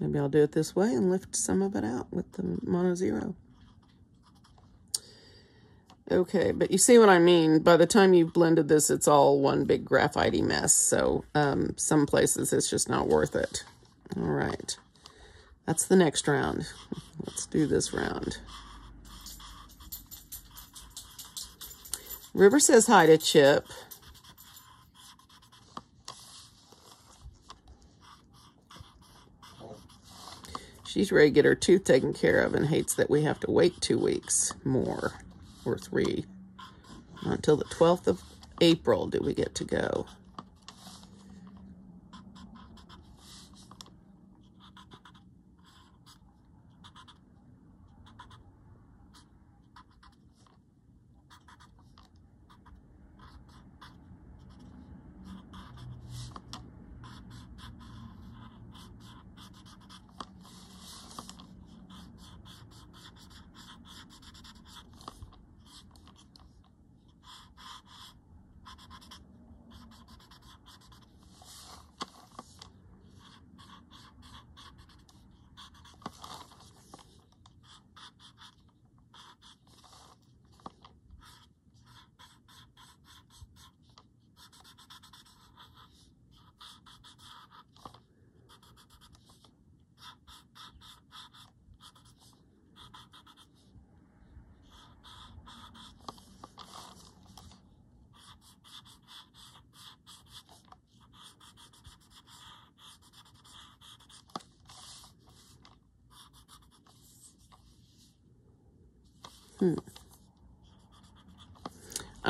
Maybe I'll do it this way and lift some of it out with the Mono Zero. Okay, but you see what I mean. By the time you've blended this, it's all one big graphite mess. So um, some places it's just not worth it. All right. That's the next round. Let's do this round. River says hi to Chip. She's ready to get her tooth taken care of and hates that we have to wait two weeks more or three. Until the 12th of April do we get to go.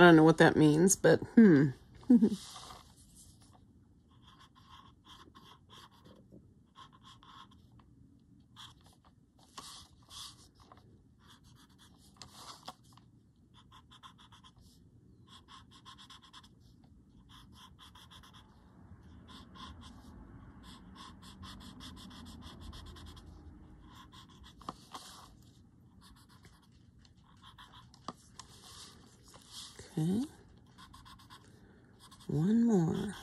I don't know what that means, but hmm. Okay. One more.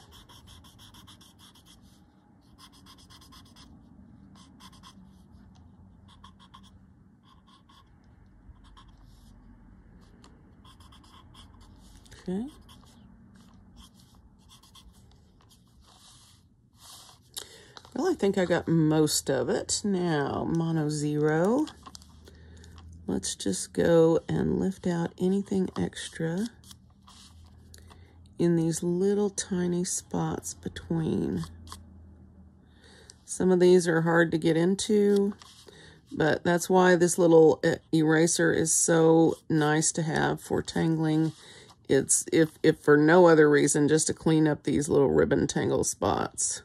Okay. Well, I think I got most of it. Now, mono zero. Let's just go and lift out anything extra in these little tiny spots between. Some of these are hard to get into, but that's why this little uh, eraser is so nice to have for tangling. It's, if, if for no other reason, just to clean up these little ribbon tangle spots.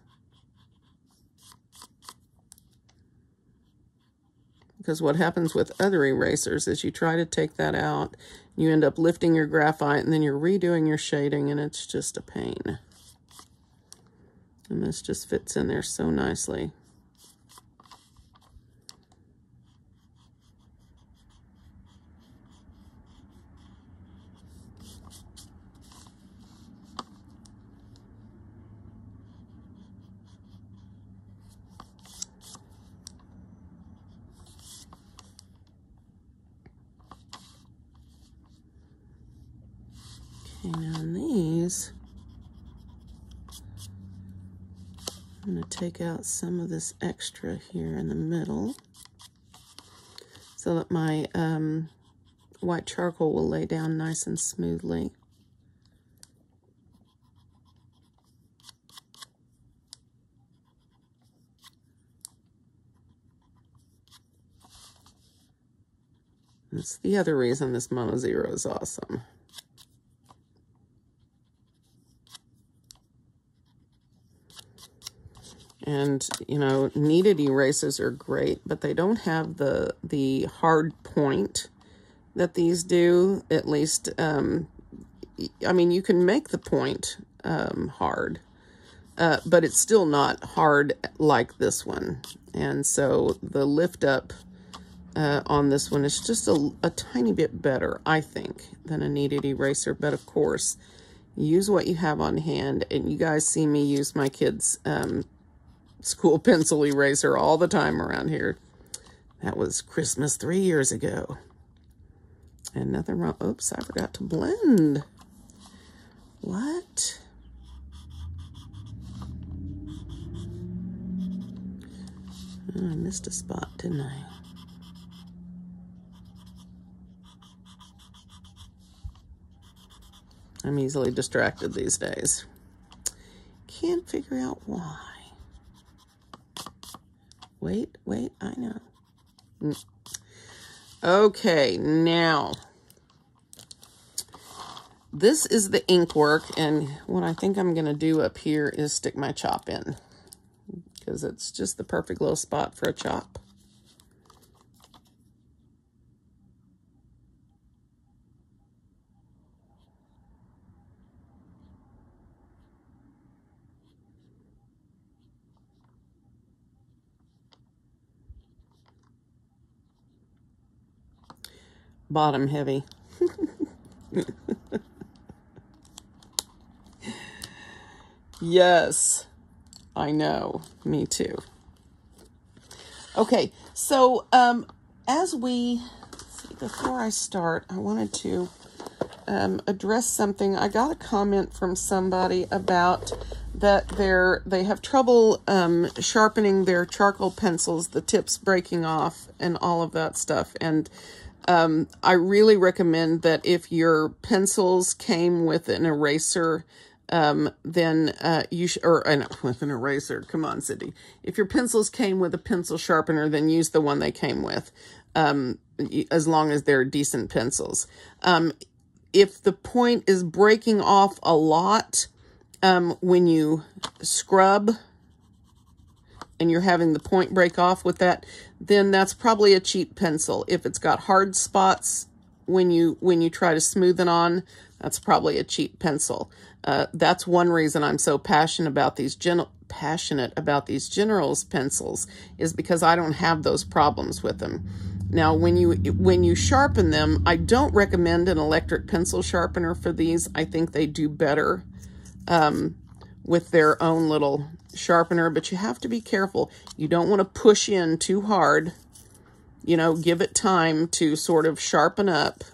Because what happens with other erasers is you try to take that out, you end up lifting your graphite, and then you're redoing your shading, and it's just a pain. And this just fits in there so nicely. Okay, now on I'm going to take out some of this extra here in the middle so that my um, white charcoal will lay down nice and smoothly. That's the other reason this Mono Zero is awesome. And, you know, kneaded erasers are great, but they don't have the, the hard point that these do. At least, um, I mean, you can make the point um, hard, uh, but it's still not hard like this one. And so the lift up uh, on this one is just a, a tiny bit better, I think, than a kneaded eraser. But of course, use what you have on hand. And you guys see me use my kids' um, school pencil eraser all the time around here. That was Christmas three years ago. And nothing wrong. Oops, I forgot to blend. What? Oh, I missed a spot, didn't I? I'm easily distracted these days. Can't figure out why. Wait, wait, I know. Okay, now this is the ink work, and what I think I'm going to do up here is stick my chop in because it's just the perfect little spot for a chop. Bottom heavy. yes, I know. Me too. Okay, so um, as we see, before I start, I wanted to um, address something. I got a comment from somebody about that they're they have trouble um, sharpening their charcoal pencils, the tips breaking off, and all of that stuff. And um, I really recommend that if your pencils came with an eraser, um, then uh, you sh- or uh, with an eraser. Come on, Cindy. If your pencils came with a pencil sharpener, then use the one they came with, um, as long as they're decent pencils. Um, if the point is breaking off a lot um, when you scrub and you're having the point break off with that, then that's probably a cheap pencil. If it's got hard spots when you when you try to smooth it on, that's probably a cheap pencil. Uh, that's one reason I'm so passionate about these gen passionate about these Generals pencils is because I don't have those problems with them. Now, when you when you sharpen them, I don't recommend an electric pencil sharpener for these. I think they do better um, with their own little sharpener, but you have to be careful. You don't want to push in too hard. You know, give it time to sort of sharpen up.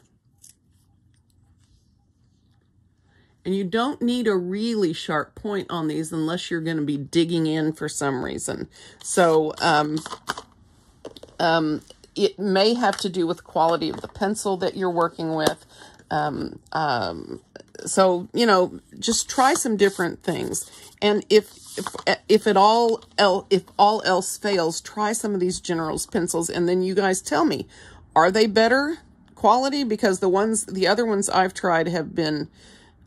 And you don't need a really sharp point on these unless you're going to be digging in for some reason. So, um, um, it may have to do with quality of the pencil that you're working with. Um, um, so, you know, just try some different things. And if, if, if it all, el if all else fails, try some of these General's pencils and then you guys tell me, are they better quality? Because the ones, the other ones I've tried have been,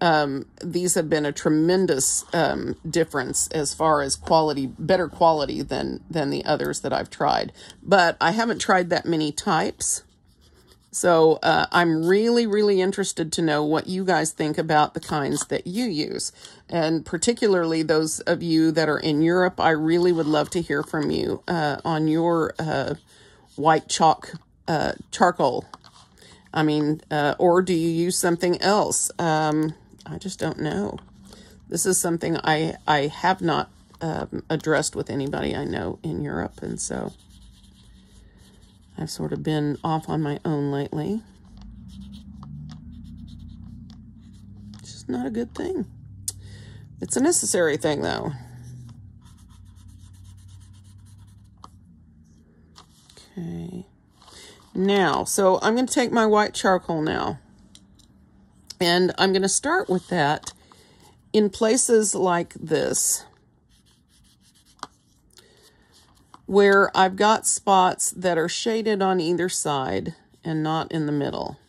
um, these have been a tremendous um, difference as far as quality, better quality than, than the others that I've tried. But I haven't tried that many types. So uh, I'm really, really interested to know what you guys think about the kinds that you use. And particularly those of you that are in Europe, I really would love to hear from you uh, on your uh, white chalk uh, charcoal. I mean, uh, or do you use something else? Um, I just don't know. This is something I, I have not um, addressed with anybody I know in Europe. And so... I've sort of been off on my own lately. It's just not a good thing. It's a necessary thing, though. Okay. Now, so I'm going to take my white charcoal now. And I'm going to start with that in places like this. Where I've got spots that are shaded on either side and not in the middle.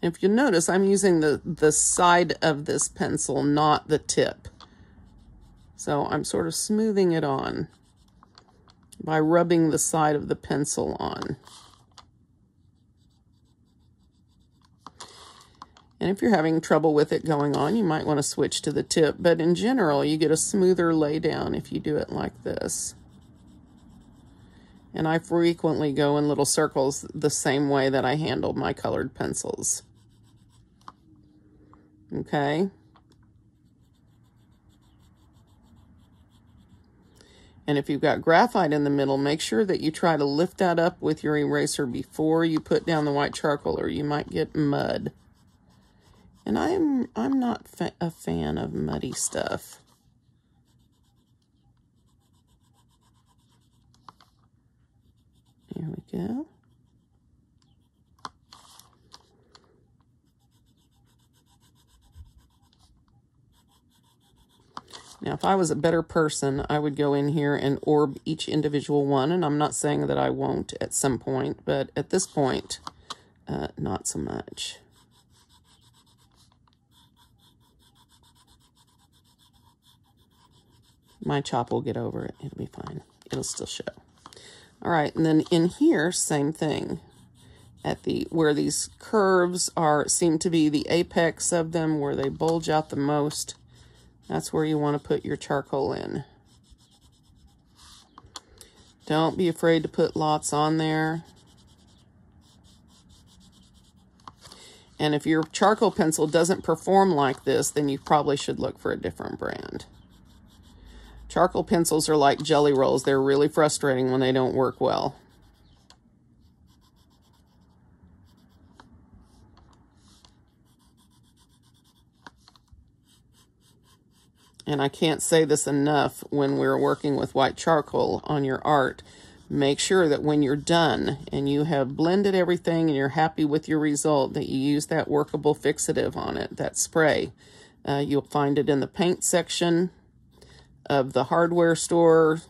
And if you notice, I'm using the, the side of this pencil, not the tip. So I'm sort of smoothing it on by rubbing the side of the pencil on. And if you're having trouble with it going on, you might want to switch to the tip. But in general, you get a smoother laydown if you do it like this. And I frequently go in little circles the same way that I handle my colored pencils. Okay. And if you've got graphite in the middle, make sure that you try to lift that up with your eraser before you put down the white charcoal or you might get mud. And I'm I'm not fa a fan of muddy stuff. There we go. Now, if I was a better person, I would go in here and orb each individual one, and I'm not saying that I won't at some point, but at this point, uh, not so much. My chop will get over it. It'll be fine. It'll still show. All right, and then in here, same thing. At the where these curves are seem to be the apex of them, where they bulge out the most, that's where you want to put your charcoal in. Don't be afraid to put lots on there. And if your charcoal pencil doesn't perform like this, then you probably should look for a different brand. Charcoal pencils are like Gelly Rolls. They're really frustrating when they don't work well. And I can't say this enough when we're working with white charcoal on your art make sure that when you're done and you have blended everything and you're happy with your result that you use that workable fixative on it, that spray. Uh, you'll find it in the paint section of the hardware store,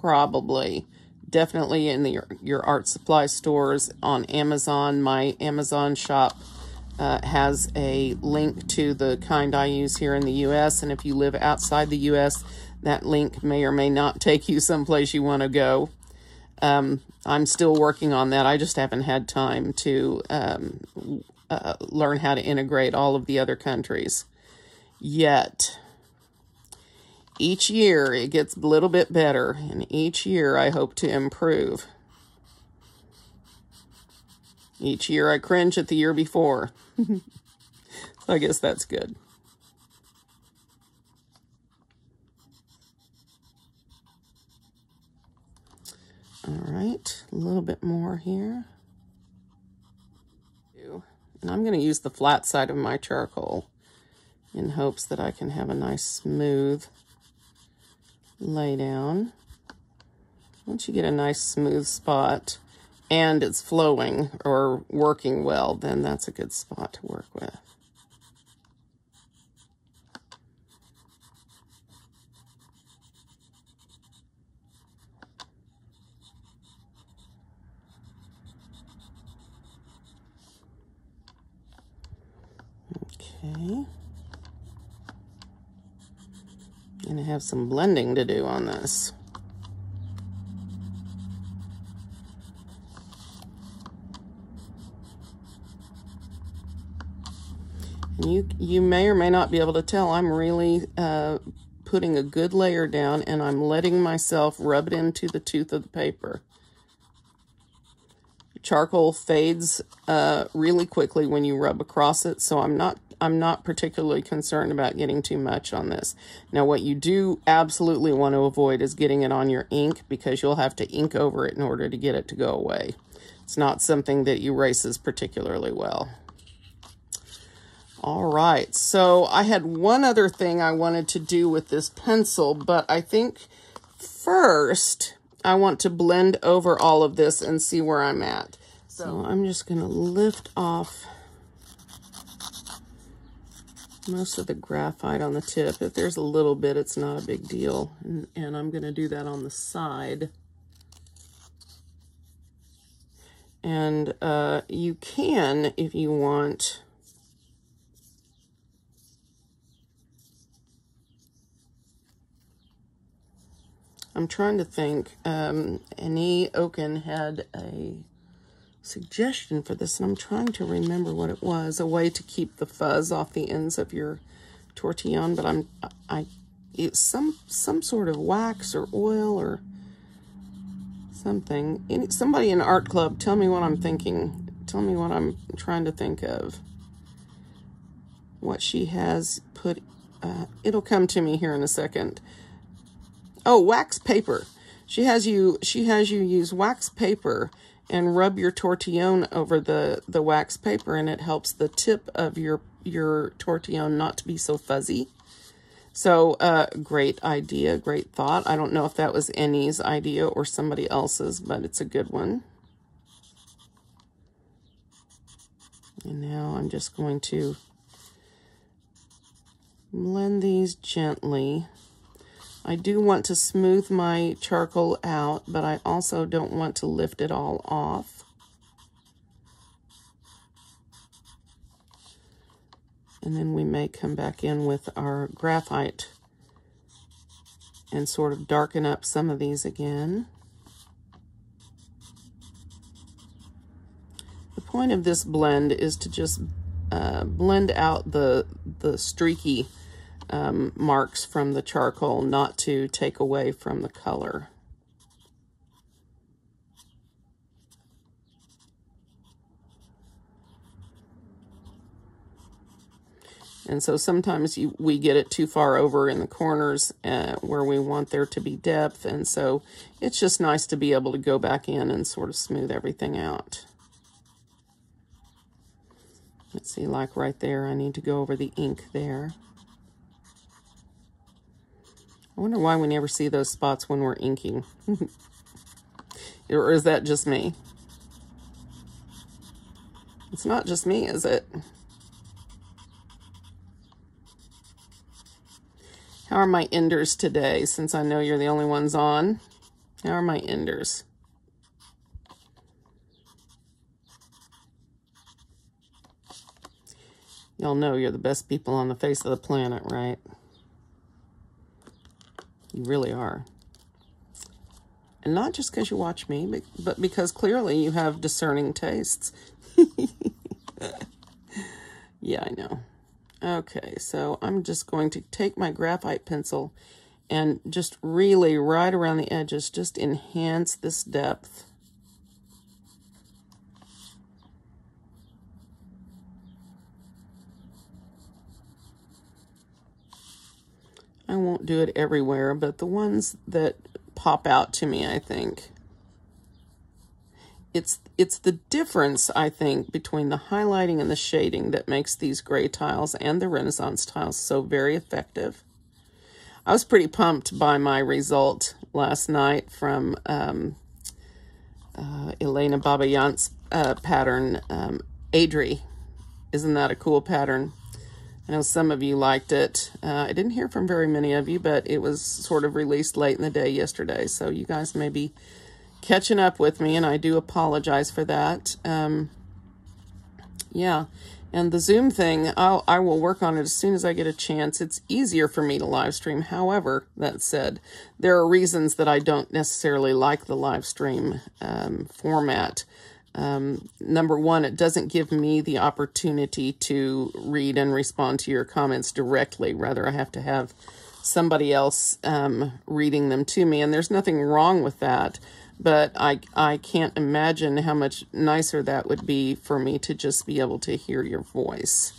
probably. Definitely in the, your, art supply stores on Amazon. My Amazon shop uh, has a link to the kind I use here in the U.S. And if you live outside the U.S., that link may or may not take you someplace you want to go. Um, I'm still working on that. I just haven't had time to um, uh, learn how to integrate all of the other countries yet. Each year it gets a little bit better, and each year I hope to improve. Each year I cringe at the year before. I guess that's good. All right, a little bit more here. And I'm going to use the flat side of my charcoal in hopes that I can have a nice smooth lay down. Once you get a nice smooth spot and it's flowing or working well, then that's a good spot to work with. Okay. And I have some blending to do on this. You, you may or may not be able to tell I'm really uh, putting a good layer down and I'm letting myself rub it into the tooth of the paper charcoal fades uh, really quickly when you rub across it, so I'm not I'm not particularly concerned about getting too much on this. Now, what you do absolutely want to avoid is getting it on your ink because you'll have to ink over it in order to get it to go away. It's not something that erases particularly well. All right, so I had one other thing I wanted to do with this pencil, but I think first I want to blend over all of this and see where I'm at. So I'm just going to lift off most of the graphite on the tip. If there's a little bit, it's not a big deal. And, and I'm going to do that on the side. And uh, you can, if you want, I'm trying to think. Um, Annie Oken had a suggestion for this, and I'm trying to remember what it was. A way to keep the fuzz off the ends of your tortillon, but I'm I it's some some sort of wax or oil or something. Any, somebody in art club, tell me what I'm thinking. Tell me what I'm trying to think of. What she has put. Uh, it'll come to me here in a second. Oh, wax paper. She has you she has you use wax paper and rub your tortillon over the the wax paper and it helps the tip of your your tortillon not to be so fuzzy. So, uh, great idea, great thought. I don't know if that was Annie's idea or somebody else's, but it's a good one. And now I'm just going to blend these gently. I do want to smooth my charcoal out, but I also don't want to lift it all off. And then we may come back in with our graphite and sort of darken up some of these again. The point of this blend is to just uh, blend out the, the streaky um, marks from the charcoal, not to take away from the color. And so sometimes you, we get it too far over in the corners uh, where we want there to be depth. And so it's just nice to be able to go back in and sort of smooth everything out. Let's see, like right there, I need to go over the ink there. I wonder why we never see those spots when we're inking. or is that just me? It's not just me, is it? How are my enders today, since I know you're the only ones on? How are my enders? Y'all know you're the best people on the face of the planet, right? You really are. And not just because you watch me, but because clearly you have discerning tastes. yeah, I know. Okay, so I'm just going to take my graphite pencil and just really right around the edges, just enhance this depth. I won't do it everywhere, but the ones that pop out to me, I think. It's, it's the difference, I think, between the highlighting and the shading that makes these gray tiles and the Renaissance tiles so very effective. I was pretty pumped by my result last night from um, uh, Elena Babayant's uh, pattern, um, Adri. Isn't that a cool pattern? I know some of you liked it. Uh, I didn't hear from very many of you, but it was sort of released late in the day yesterday, so you guys may be catching up with me, and I do apologize for that. Um, yeah, and the Zoom thing, I'll, I will work on it as soon as I get a chance. It's easier for me to live stream. However, that said, there are reasons that I don't necessarily like the live stream um, format. Um, number one, it doesn't give me the opportunity to read and respond to your comments directly. Rather, I have to have somebody else um, reading them to me, and there's nothing wrong with that. But I, I can't imagine how much nicer that would be for me to just be able to hear your voice.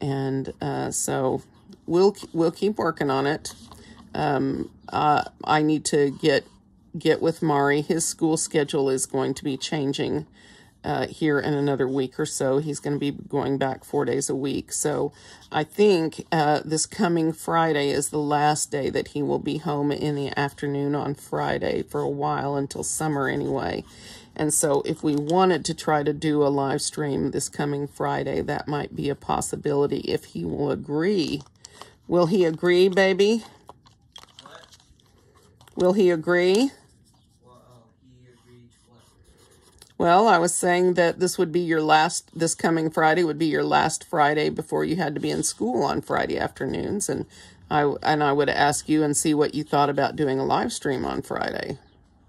And uh, so we'll we'll keep working on it. Um, uh, I need to get get with Mari. His school schedule is going to be changing uh, here in another week or so. He's going to be going back four days a week. So I think uh, this coming Friday is the last day that he will be home in the afternoon on Friday for a while until summer anyway. And so if we wanted to try to do a live stream this coming Friday, that might be a possibility if he will agree. Will he agree, baby? Will he agree? Well, I was saying that this would be your last, this coming Friday would be your last Friday before you had to be in school on Friday afternoons. And I, and I would ask you and see what you thought about doing a live stream on Friday.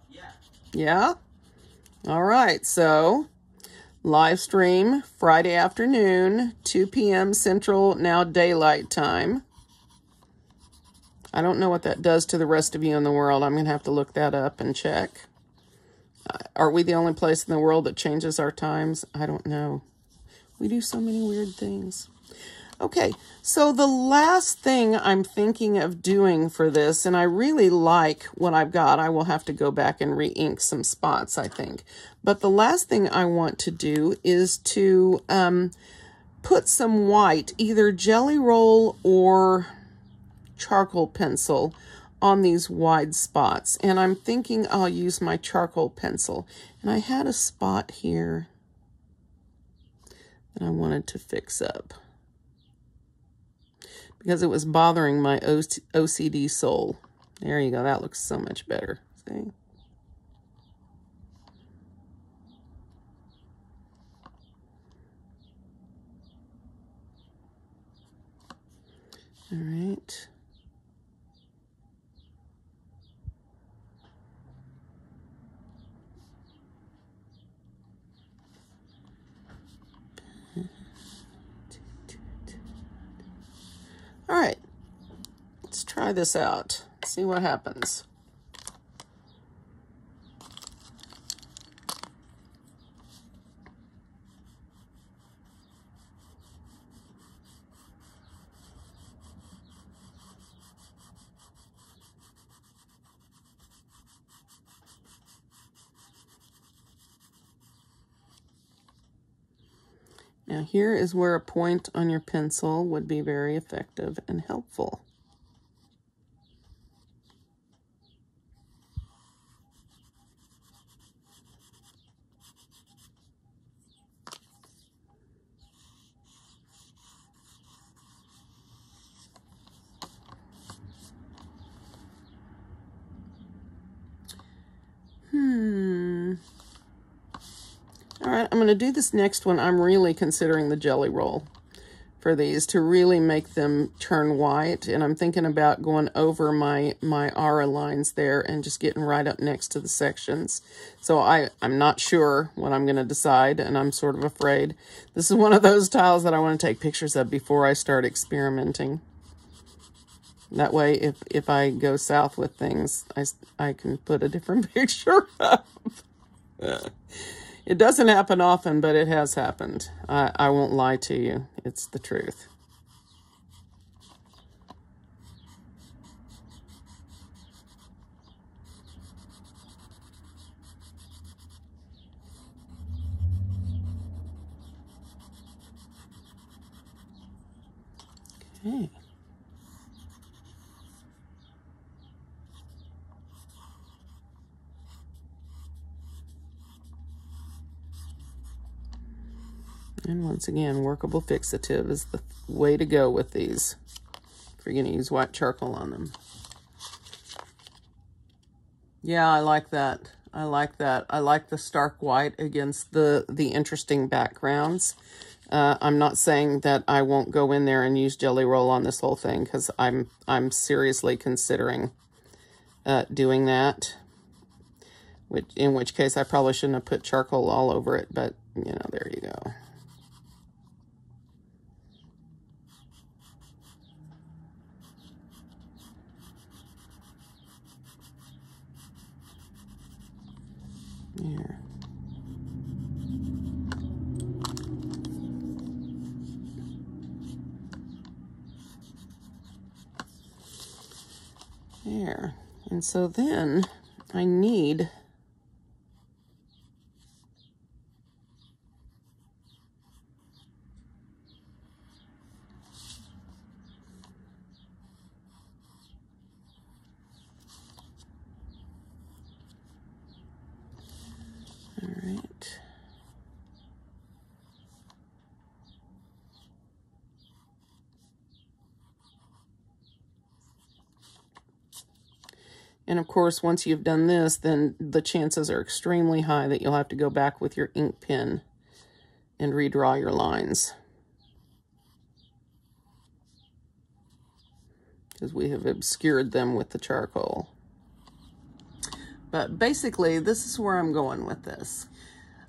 Yeah. Yeah? All right. So live stream Friday afternoon, 2 p.m. Central, now daylight time. I don't know what that does to the rest of you in the world. I'm going to have to look that up and check. Are we the only place in the world that changes our times? I don't know. We do so many weird things. Okay, so the last thing I'm thinking of doing for this, and I really like what I've got, I will have to go back and re-ink some spots, I think. But the last thing I want to do is to um, put some white, either Gelly Roll or charcoal pencil on these wide spots. And I'm thinking I'll use my charcoal pencil. And I had a spot here that I wanted to fix up because it was bothering my OCD soul. There you go. That looks so much better. See? All right. All right, let's try this out, see what happens. Now here is where a point on your pencil would be very effective and helpful. Hmm. All right, I'm going to do this next one. I'm really considering the Gelly Roll for these to really make them turn white. And I'm thinking about going over my, my aura lines there and just getting right up next to the sections. So I, I'm not sure what I'm going to decide, and I'm sort of afraid. This is one of those tiles that I want to take pictures of before I start experimenting. That way, if, if I go south with things, I, I can put a different picture up. It doesn't happen often, but it has happened. I, I won't lie to you. It's the truth. Okay. And once again, workable fixative is the way to go with these. If you're going to use white charcoal on them. Yeah, I like that. I like that. I like the stark white against the, the interesting backgrounds. Uh, I'm not saying that I won't go in there and use Gelly Roll on this whole thing because I'm, I'm seriously considering uh, doing that. Which, in which case I probably shouldn't have put charcoal all over it, but, you know, there you go. There. There. And so then I need And of course, once you've done this, then the chances are extremely high that you'll have to go back with your ink pen and redraw your lines. Because we have obscured them with the charcoal. But basically, this is where I'm going with this.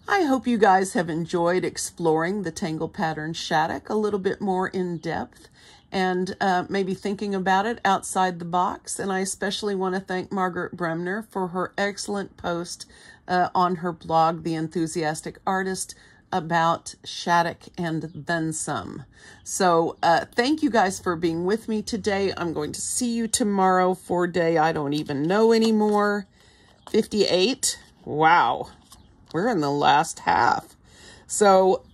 I hope you guys have enjoyed exploring the Tangle Pattern Shattuck a little bit more in depth and uh, maybe thinking about it outside the box. And I especially want to thank Margaret Bremner for her excellent post uh, on her blog, The Enthusiastic Artist, about Shattuck and then some. So uh, thank you guys for being with me today. I'm going to see you tomorrow for day I don't even know anymore. 58. Wow. We're in the last half. So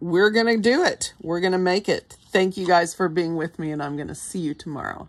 we're going to do it. We're going to make it. Thank you guys for being with me, and I'm going to see you tomorrow.